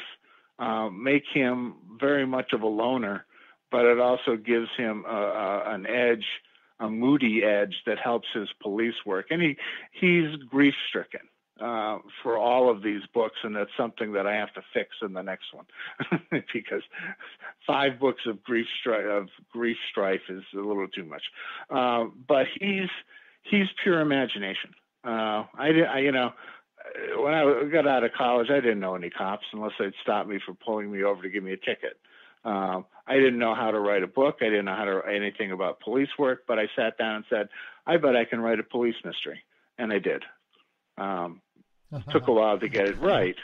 uh, make him very much of a loner, but it also gives him a, a, an edge, a moody edge that helps his police work. And he he's grief stricken uh, for all of these books, and that's something that I have to fix in the next one because five books of grief strife of grief strife is a little too much. Uh, but he's he's pure imagination. Uh, I, I, you know, when I got out of college, I didn't know any cops unless they'd stop me for pulling me over to give me a ticket. Um, I didn't know how to write a book. I didn't know how to anything about police work. But I sat down and said, "I bet I can write a police mystery," and I did. Um, took a while to get it right.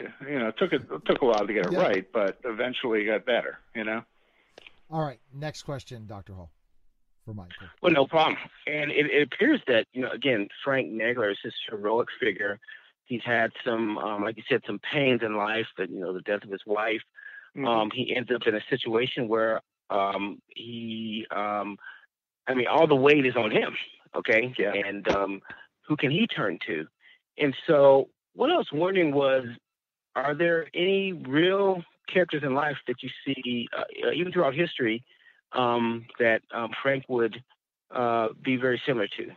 You know, it took it, it took a while to get it Yeah. right, but eventually got better. You know. All right, next question, Doctor Hall, for Michael. Well, no problem. And it, it appears that, you know, again, Frank Nagler is this heroic figure. He's had some, um, like you said, some pains in life, that, you know, the death of his wife. Um, he ends up in a situation where um, he, um, I mean, all the weight is on him, okay? Yeah. And um, who can he turn to? And so what I was wondering was, are there any real characters in life that you see, uh, even throughout history, um, that um, Frank would uh, be very similar to?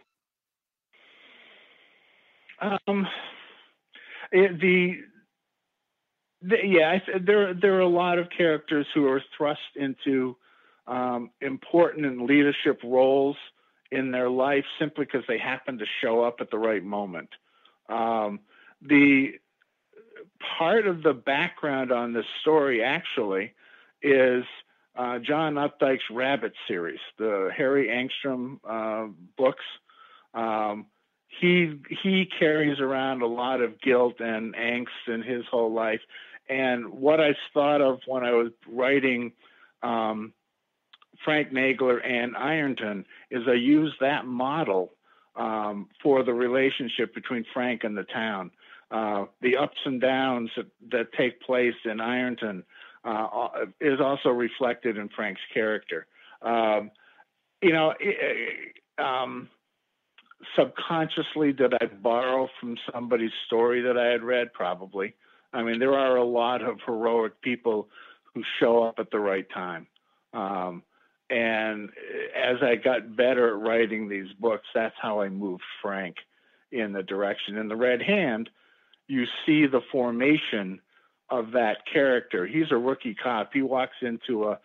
Um, it, the, the yeah, I, there there are a lot of characters who are thrust into um, important and leadership roles in their life simply because they happen to show up at the right moment. Um, the part of the background on this story actually is uh, John Updike's Rabbit series, the Harry Angstrom uh, books. Um, he he carries around a lot of guilt and angst in his whole life. And what I thought of when I was writing um, Frank Nagler and Ironton is I use that model um, for the relationship between Frank and the town. Uh, the ups and downs that, that take place in Ironton uh, is also reflected in Frank's character. Um, you know, um, subconsciously, did I borrow from somebody's story that I had read? Probably. I mean, there are a lot of heroic people who show up at the right time. Um, and as I got better at writing these books, that's how I moved Frank in the direction. In The Red Hand, you see the formation of that character. He's a rookie cop. He walks into a,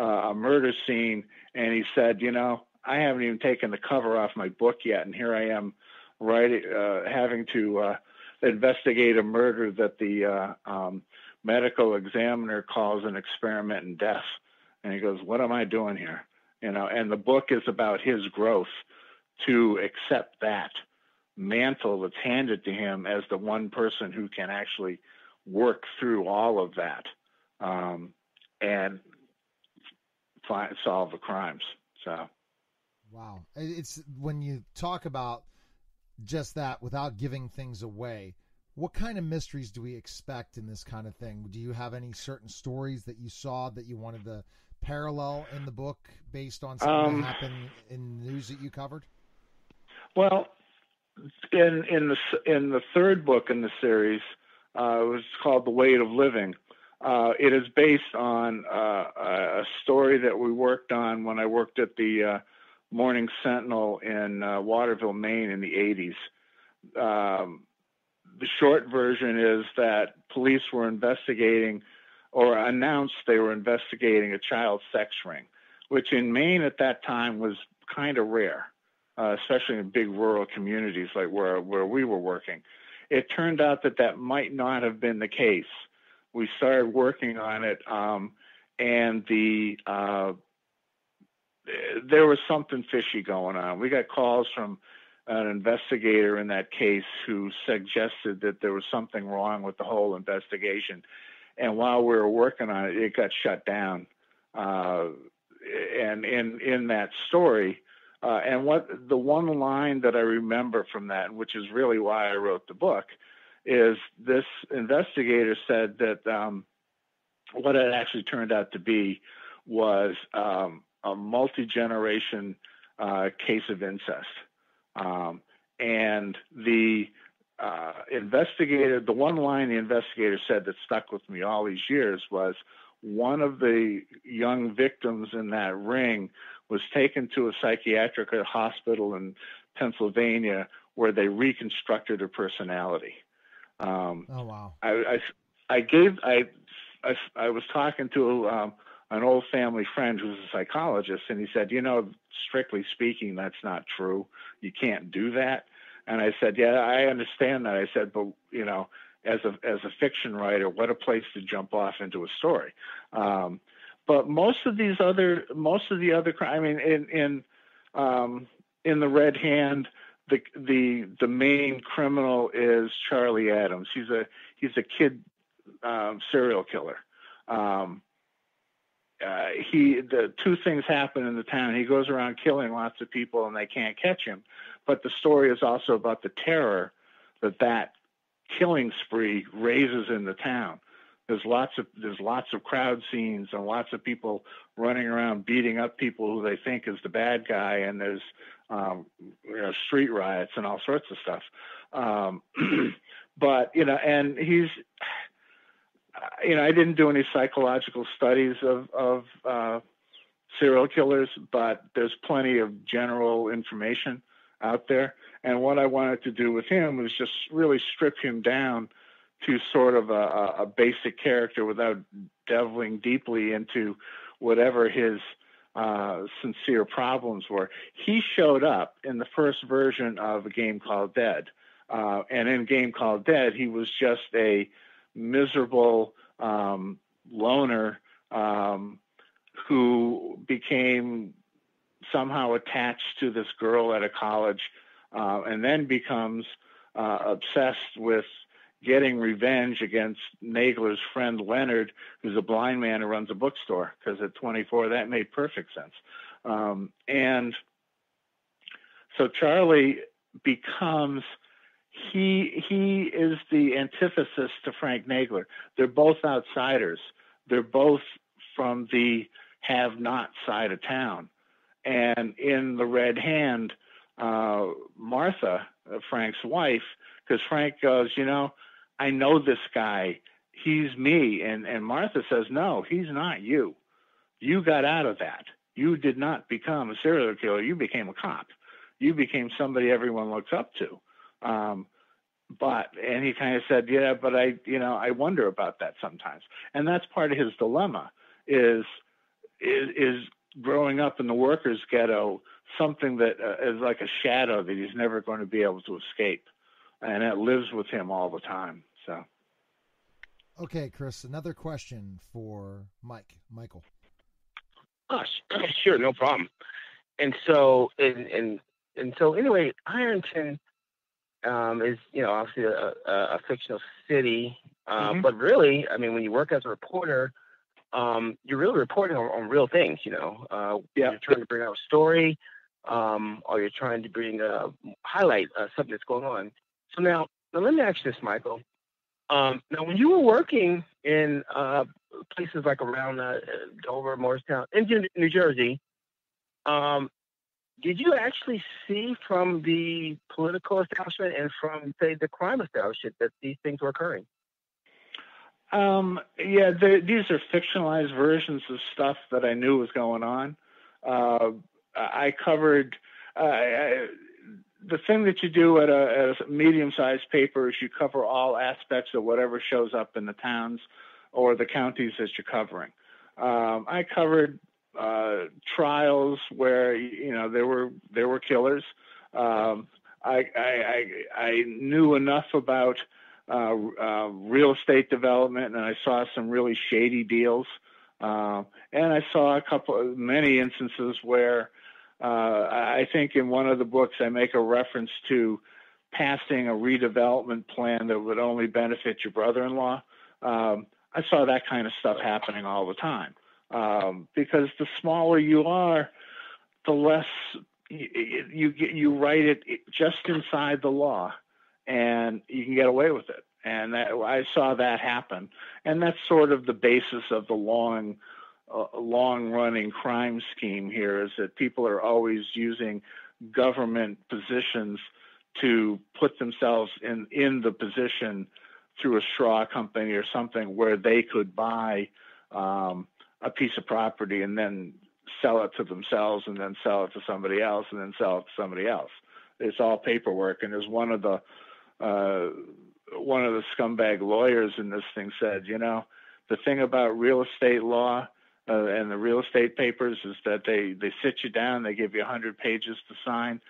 a murder scene and he said, You know, I haven't even taken the cover off my book yet, and here I am writing, uh, having to uh, investigate a murder that the uh, um, medical examiner calls an experiment in death. And he goes, "What am I doing here?" You know, and the book is about his growth to accept that mantle that's handed to him as the one person who can actually work through all of that um, and find, solve the crimes. So. Wow. It's when you talk about just that without giving things away. What kind of mysteries do we expect in this kind of thing? Do you have any certain stories that you saw that you wanted to parallel in the book based on something Um, that happened in the news that you covered? Well, in in the in the third book in the series, uh, it was called The Weight of Living. Uh, it is based on uh, a story that we worked on when I worked at the uh, Morning Sentinel in uh, Waterville, Maine, in the '80s. Um, the short version is that police were investigating or announced they were investigating a child sex ring, which in Maine at that time was kind of rare, uh, especially in big rural communities like where where we were working. it turned out that that might not have been the case. We started working on it, um, and the uh, there was something fishy going on. We got calls from an investigator in that case who suggested that there was something wrong with the whole investigation. And while we were working on it, it got shut down. Uh, and in in that story, uh, and what the one line that I remember from that, which is really why I wrote the book, is this investigator said that um, what it actually turned out to be was um, a multi generation uh, case of incest. Um, and the uh, investigator, the one line the investigator said that stuck with me all these years was one of the young victims in that ring was taken to a psychiatric hospital in Pennsylvania where they reconstructed her personality. Um, oh wow! I, I, I gave I, I, I was talking to um, an old family friend who's a psychologist, and he said, you know, strictly speaking, that's not true. You can't do that. And I said, yeah, I understand that. I said, but you know, as a as a fiction writer, what a place to jump off into a story. Um, but most of these other, most of the other, crime, I mean, in in um, in the Red Hand, the the the main criminal is Charlie Adams. He's a he's a kid um, serial killer. Um, uh, he the two things happen in the town. He goes around killing lots of people, and they can't catch him. But the story is also about the terror that that killing spree raises in the town. There's lots of there's lots of crowd scenes and lots of people running around beating up people who they think is the bad guy, and there's um, you know street riots and all sorts of stuff. Um, but you know, and he's you know I didn't do any psychological studies of of uh, serial killers, but there's plenty of general information out there. And what I wanted to do with him was just really strip him down to sort of a, a basic character without delving deeply into whatever his uh, sincere problems were. He showed up in the first version of a game called Dead. Uh, and in game called Dead, he was just a miserable um, loner um, who became somehow attached to this girl at a college uh, and then becomes uh, obsessed with getting revenge against Nagler's friend Leonard, who's a blind man who runs a bookstore. Because at 24, that made perfect sense. Um, and so Charlie becomes he he is the antithesis to Frank Nagler. They're both outsiders. They're both from the have-not side of town. And in the Red Hand, uh, Martha, uh, Frank's wife, because Frank goes, you know, I know this guy. He's me. And, and Martha says, no, he's not you. You got out of that. You did not become a serial killer. You became a cop. You became somebody everyone looks up to. Um, but and he kind of said, yeah, but I, you know, I wonder about that sometimes. And that's part of his dilemma is is, is growing up in the workers' ghetto something that uh, is like a shadow that he's never going to be able to escape, and it lives with him all the time. So, okay, Chris, another question for Mike, Michael. Gosh, sure, no problem. And so, and and and so, anyway, Ironton um, is you know obviously a, a, a fictional city, uh, mm-hmm. but really, I mean, when you work as a reporter, um, you're really reporting on, on, real things. You know, uh, yeah. you're trying to bring out a story, um, or you're trying to bring a highlight uh, something that's going on. So now, now let me ask you this, Michael. Um, now, when you were working in uh, places like around uh, Dover, Morristown, in New Jersey, um, did you actually see from the political establishment and from, say, the crime establishment that these things were occurring? Um, yeah, these are fictionalized versions of stuff that I knew was going on. Uh, I covered uh, I, the thing that you do at a, a medium-sized paper is you cover all aspects of whatever shows up in the towns or the counties that you're covering. Um, I covered uh, trials where you know there were there were killers. Um, I, I, I, I knew enough about uh, uh, real estate development, and I saw some really shady deals. Uh, and I saw a couple, many instances where uh, I think in one of the books I make a reference to passing a redevelopment plan that would only benefit your brother-in-law. Um, I saw that kind of stuff happening all the time um, because the smaller you are, the less you, you you write it just inside the law, and you can get away with it. And that, I saw that happen, and that's sort of the basis of the long, uh, long-running crime scheme here. Is that people are always using government positions to put themselves in in the position through a straw company or something where they could buy um, a piece of property and then sell it to themselves and then sell it to somebody else and then sell it to somebody else. It's all paperwork. And as one of the uh, one of the scumbag lawyers in this thing said, you know, the thing about real estate law uh, and the real estate papers is that they they sit you down, they give you a hundred pages to sign,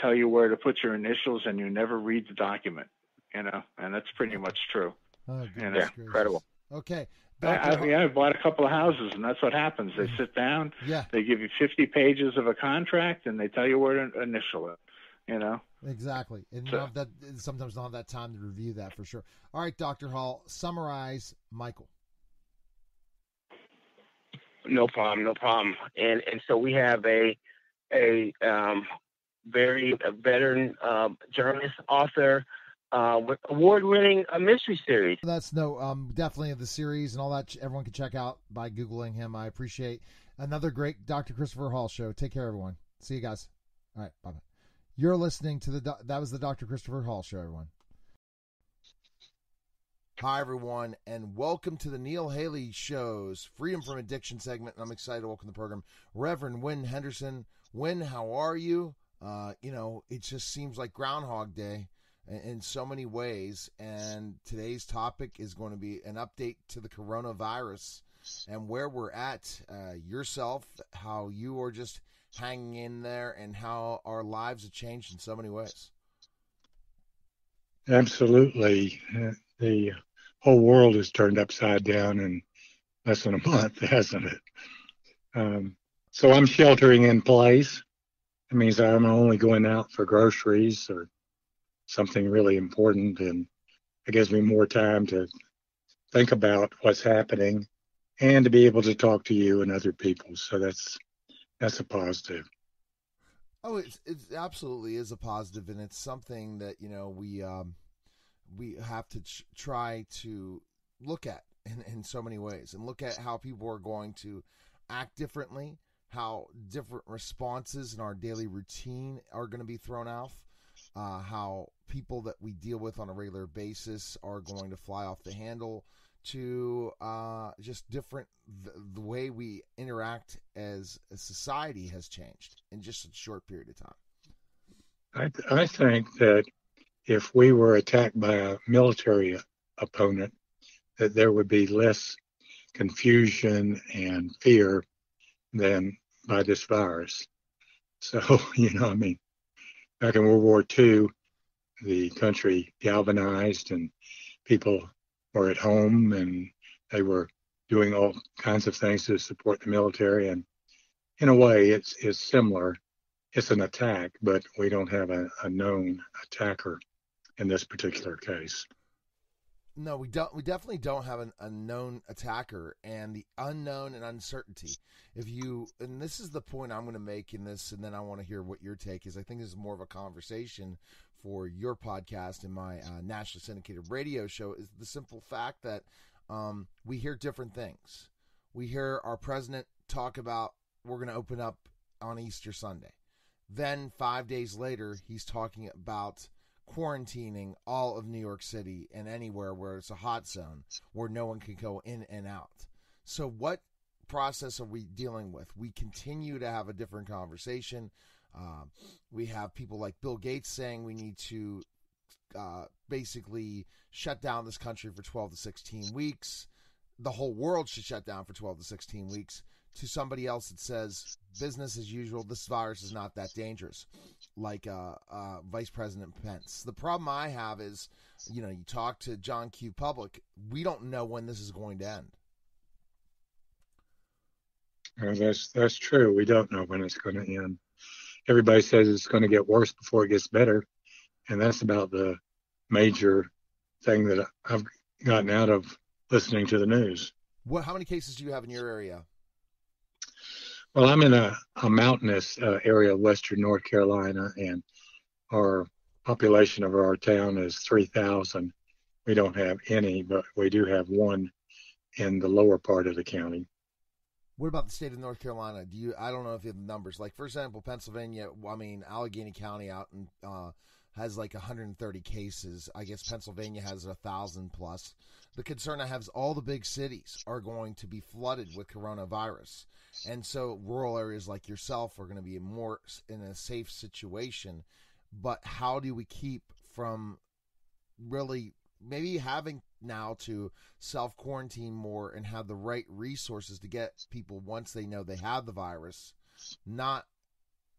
tell you where to put your initials, and you never read the document. You know, and that's pretty much true. Oh, you know? Yeah, incredible. Okay. I, I, yeah, I bought a couple of houses, and that's what happens. They sit down, Yeah. they give you 50 pages of a contract, and they tell you where to initial it. You know, Exactly. And So- that sometimes don't have that time to review that for sure. All right, Dr. Hall, summarize Michael. No problem, no problem. And and so we have a a um, very a veteran um, journalist, author, uh, with award-winning a mystery series. That's no, um, definitely the series and all that. Everyone can check out by googling him. I appreciate another great Dr. Christopher Hall show. Take care, everyone. See you guys. All right, bye bye. You're listening to the that was the Dr. Christopher Hall show, everyone. Hi, everyone, and welcome to the Neil Haley Show's Freedom from Addiction segment. I'm excited to welcome the program Reverend Win Henderson. Win, how are you? Uh, you know, it just seems like Groundhog Day in, in so many ways. And today's topic is going to be an update to the coronavirus and where we're at. Uh, yourself, how you are just hanging in there, and how our lives have changed in so many ways. Absolutely. The whole world is turned upside down in less than a month, hasn't it? Um, so I'm sheltering in place. It means I'm only going out for groceries or something really important, and it gives me more time to think about what's happening and to be able to talk to you and other people. So that's that's a positive. Oh, it's it absolutely is a positive, and it's something that you know we um, we have to ch- try to look at in, in so many ways, and look at how people are going to act differently, how different responses in our daily routine are going to be thrown off, uh, how people that we deal with on a regular basis are going to fly off the handle, to uh, just different the, the way we interact as a society has changed in just a short period of time. I, I think that if we were attacked by a military opponent, that there would be less confusion and fear than by this virus. So, you know, I mean, back in World War II, the country galvanized and people were at home and they were doing all kinds of things to support the military. And in a way, it's, it's similar. It's an attack, but we don't have a, a known attacker in this particular case. No, we don't. We definitely don't have an unknown attacker, and the unknown and uncertainty. If you, and this is the point I'm going to make in this, and then I want to hear what your take is. I think this is more of a conversation for your podcast and my uh, nationally syndicated radio show. Is the simple fact that um, we hear different things. We hear our president talk about we're going to open up on Easter Sunday. Then five days later, he's talking about quarantining all of New York City and anywhere where it's a hot zone where no one can go in and out. So, what process are we dealing with? We continue to have a different conversation. Uh, we have people like Bill Gates saying we need to uh, basically shut down this country for 12 to 16 weeks. The whole world should shut down for 12 to 16 weeks. To somebody else that says business as usual, this virus is not that dangerous. like uh, uh, Vice President Pence. The problem I have is, you know, you talk to John Q. Public, we don't know when this is going to end. Uh, that's that's true. We don't know when it's going to end. Everybody says it's going to get worse before it gets better, and that's about the major thing that I've gotten out of listening to the news. What? How many cases do you have in your area? Well, I'm in a, a mountainous uh, area of western North Carolina, and our population of our town is 3,000. We don't have any, but we do have one in the lower part of the county. What about the state of North Carolina? Do you? I don't know if you have the numbers. Like for example, Pennsylvania. I mean, Allegheny County out in uh, has like 130 cases. I guess Pennsylvania has a thousand plus. The concern I have is all the big cities are going to be flooded with coronavirus, and so rural areas like yourself are going to be more in a safe situation. But how do we keep from really maybe having now to self quarantine more and have the right resources to get people once they know they have the virus, not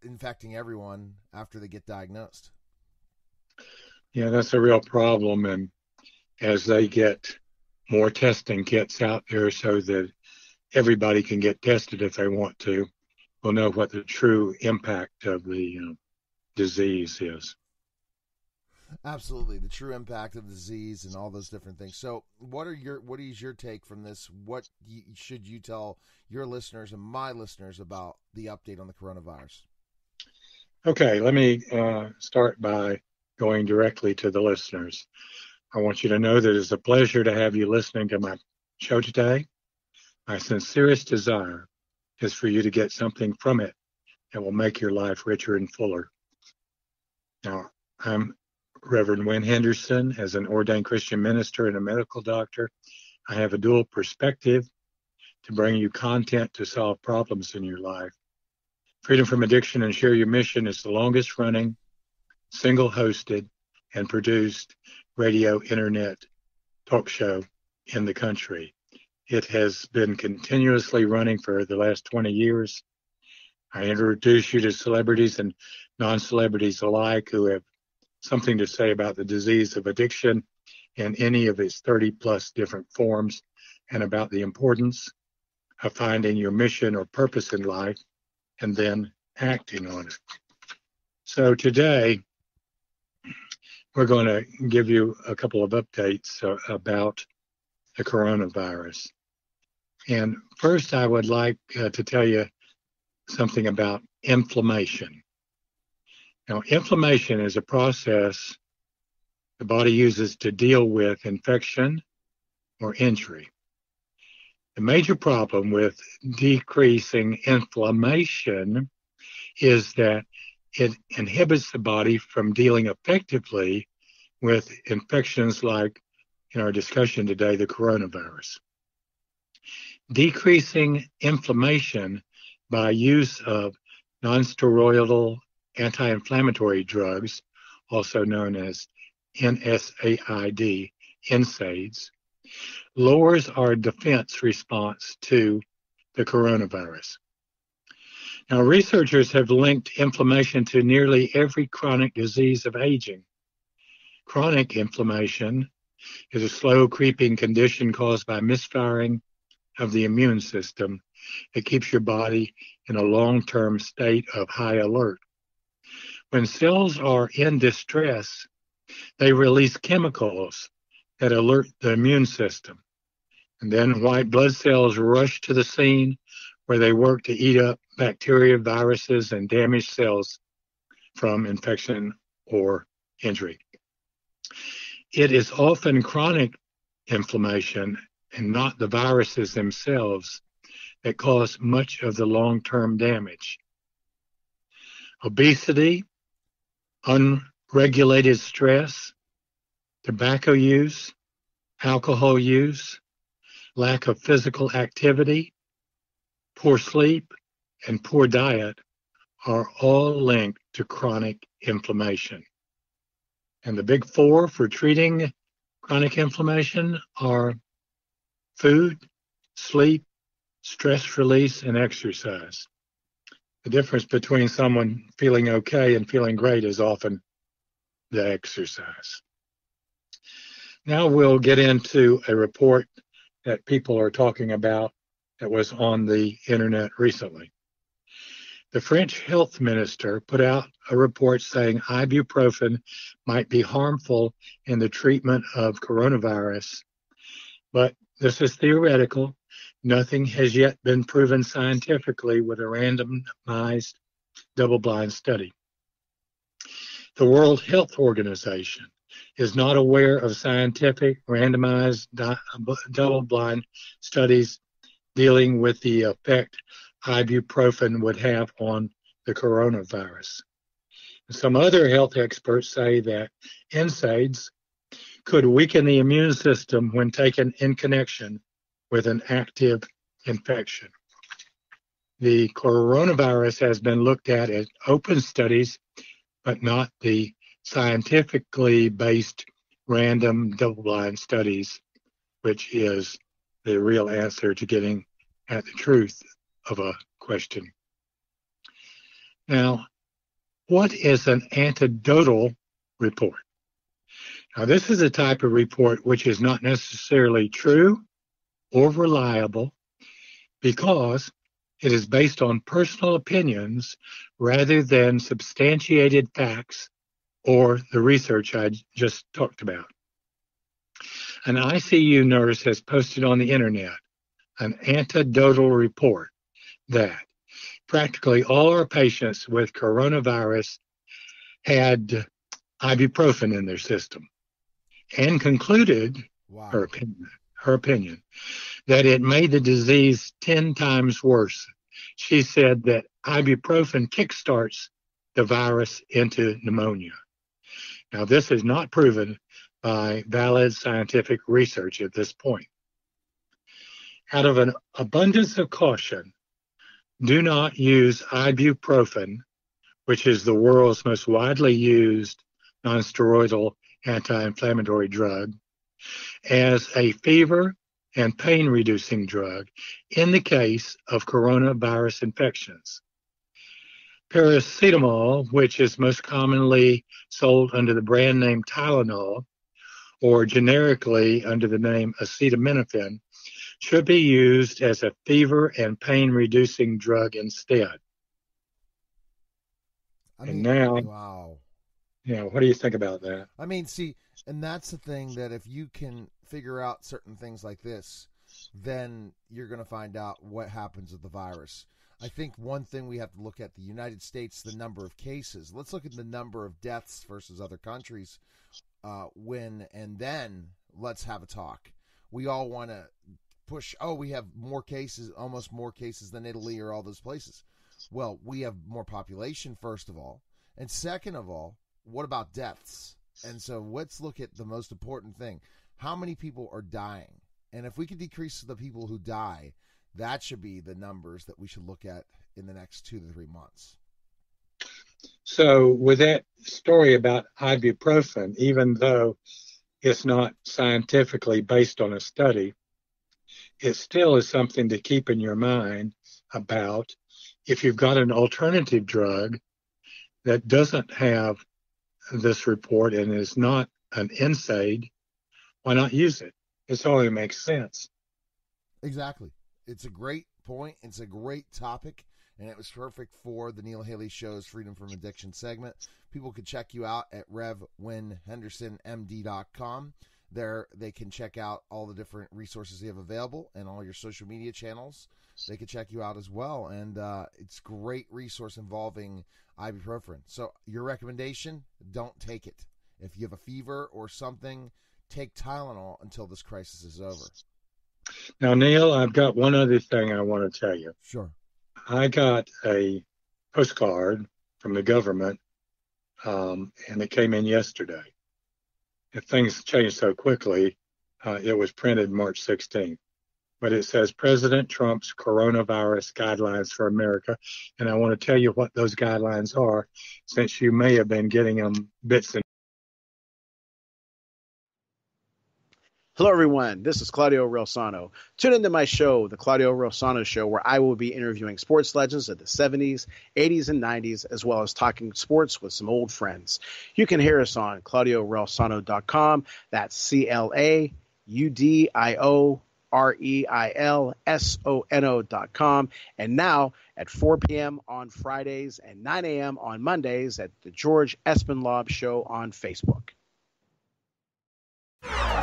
infecting everyone after they get diagnosed. Yeah, that's a real problem. And as they get more testing kits out there so that everybody can get tested if they want to, we'll know what the true impact of the uh, disease is. Absolutely, the true impact of the disease and all those different things. So, what are your what is your take from this? What should you tell your listeners and my listeners about the update on the coronavirus? Okay, let me uh, start by going directly to the listeners. I want you to know that it's a pleasure to have you listening to my show today. My sincerest desire is for you to get something from it that will make your life richer and fuller. Now, I'm Reverend Win Henderson as an ordained Christian minister and a medical doctor. I have a dual perspective to bring you content to solve problems in your life. Freedom from Addiction and Share Your Mission is the longest running, single hosted, and produced radio internet talk show in the country. It has been continuously running for the last 20 years. I introduce you to celebrities and non celebrities alike who have something to say about the disease of addiction in any of its 30 plus different forms and about the importance of finding your mission or purpose in life and then acting on it. So today, we're going to give you a couple of updates uh, about the coronavirus. And first, I would like uh, to tell you something about inflammation. Now, inflammation is a process the body uses to deal with infection or injury. The major problem with decreasing inflammation is that it inhibits the body from dealing effectively with infections like in our discussion today, the coronavirus. Decreasing inflammation by use of nonsteroidal anti inflammatory drugs, also known as NSAID, NSAIDs, lowers our defense response to the coronavirus. Now, researchers have linked inflammation to nearly every chronic disease of aging. Chronic inflammation is a slow creeping condition caused by misfiring of the immune system that keeps your body in a long term state of high alert. When cells are in distress, they release chemicals that alert the immune system. And then white blood cells rush to the scene where they work to eat up bacteria, viruses, and damaged cells from infection or injury. It is often chronic inflammation and not the viruses themselves that cause much of the long term damage. Obesity, unregulated stress, tobacco use, alcohol use, lack of physical activity, poor sleep, and poor diet are all linked to chronic inflammation. And the big four for treating chronic inflammation are food, sleep, stress release, and exercise. The difference between someone feeling okay and feeling great is often the exercise. Now we'll get into a report that people are talking about that was on the internet recently. The French health minister put out a report saying ibuprofen might be harmful in the treatment of coronavirus, but this is theoretical. Nothing has yet been proven scientifically with a randomized double blind study. The World Health Organization is not aware of scientific randomized double blind studies dealing with the effect ibuprofen would have on the coronavirus. Some other health experts say that NSAIDs could weaken the immune system when taken in connection with an active infection. The coronavirus has been looked at as open studies, but not the scientifically based random double blind studies, which is the real answer to getting at the truth of a question. Now, what is an anecdotal report? Now, this is a type of report which is not necessarily true or reliable because it is based on personal opinions rather than substantiated facts or the research I just talked about. An ICU nurse has posted on the internet an anecdotal report that practically all our patients with coronavirus had ibuprofen in their system and concluded wow. her opinion her opinion that it made the disease 10 times worse. She said that ibuprofen kickstarts the virus into pneumonia. Now this is not proven by valid scientific research at this point. Out of an abundance of caution do not use ibuprofen, which is the world's most widely used nonsteroidal anti-inflammatory drug, as a fever and pain reducing drug in the case of coronavirus infections. Paracetamol, which is most commonly sold under the brand name Tylenol or generically under the name acetaminophen, should be used as a fever and pain reducing drug instead. I mean, and now, wow. Yeah, what do you think about that? I mean, see, and that's the thing that if you can figure out certain things like this, then you're going to find out what happens with the virus. I think one thing we have to look at the United States, the number of cases. Let's look at the number of deaths versus other countries. Uh, when and then let's have a talk. We all want to push, oh, we have more cases, almost more cases than Italy or all those places. Well, we have more population, first of all. And second of all, what about deaths? And so let's look at the most important thing how many people are dying? And if we could decrease the people who die, that should be the numbers that we should look at in the next two to three months. So, with that story about ibuprofen, even though it's not scientifically based on a study, it still is something to keep in your mind about if you've got an alternative drug that doesn't have this report and is not an NSAID, why not use it? It only makes sense. Exactly. It's a great point. It's a great topic, and it was perfect for the Neil Haley Show's Freedom from Addiction segment. People could check you out at RevWinHendersonMD.com. There, they can check out all the different resources they have available and all your social media channels. They can check you out as well, and uh, it's great resource involving ibuprofen. So, your recommendation: don't take it. If you have a fever or something, take Tylenol until this crisis is over. Now, Neil, I've got one other thing I want to tell you. Sure. I got a postcard from the government, um, and it came in yesterday if things change so quickly, uh, it was printed March 16th. But it says President Trump's coronavirus guidelines for America. And I want to tell you what those guidelines are, since you may have been getting them bits and Hello, everyone. This is Claudio Reilsono. Tune into my show, The Claudio Reilsono Show, where I will be interviewing sports legends of the 70s, 80s, and 90s, as well as talking sports with some old friends. You can hear us on ClaudioReilsono.com. That's C L A U D I O R E I L S O N O.com. And now at 4 p.m. on Fridays and 9 a.m. on Mondays at the George Espenlaub Show on Facebook.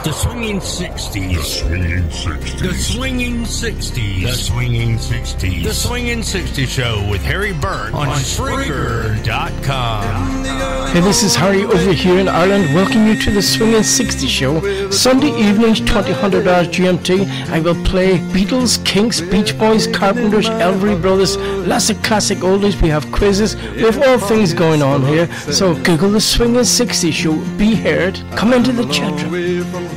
The swinging 60s. The swinging 60s. The swinging 60s. The swinging 60s. The swinging 60s show with Harry Byrne on, on Spreaker.com. Hey, this is Harry over here in Ireland. Welcome you to the swinging 60s show. Sunday evenings, 2000 hours GMT. I will play Beatles, Kinks, Beach Boys, Carpenters, Everly Brothers, lots of classic oldies. We have quizzes. We have all things going on here. So Google the swinging 60s show. Be heard. Come into the chat room.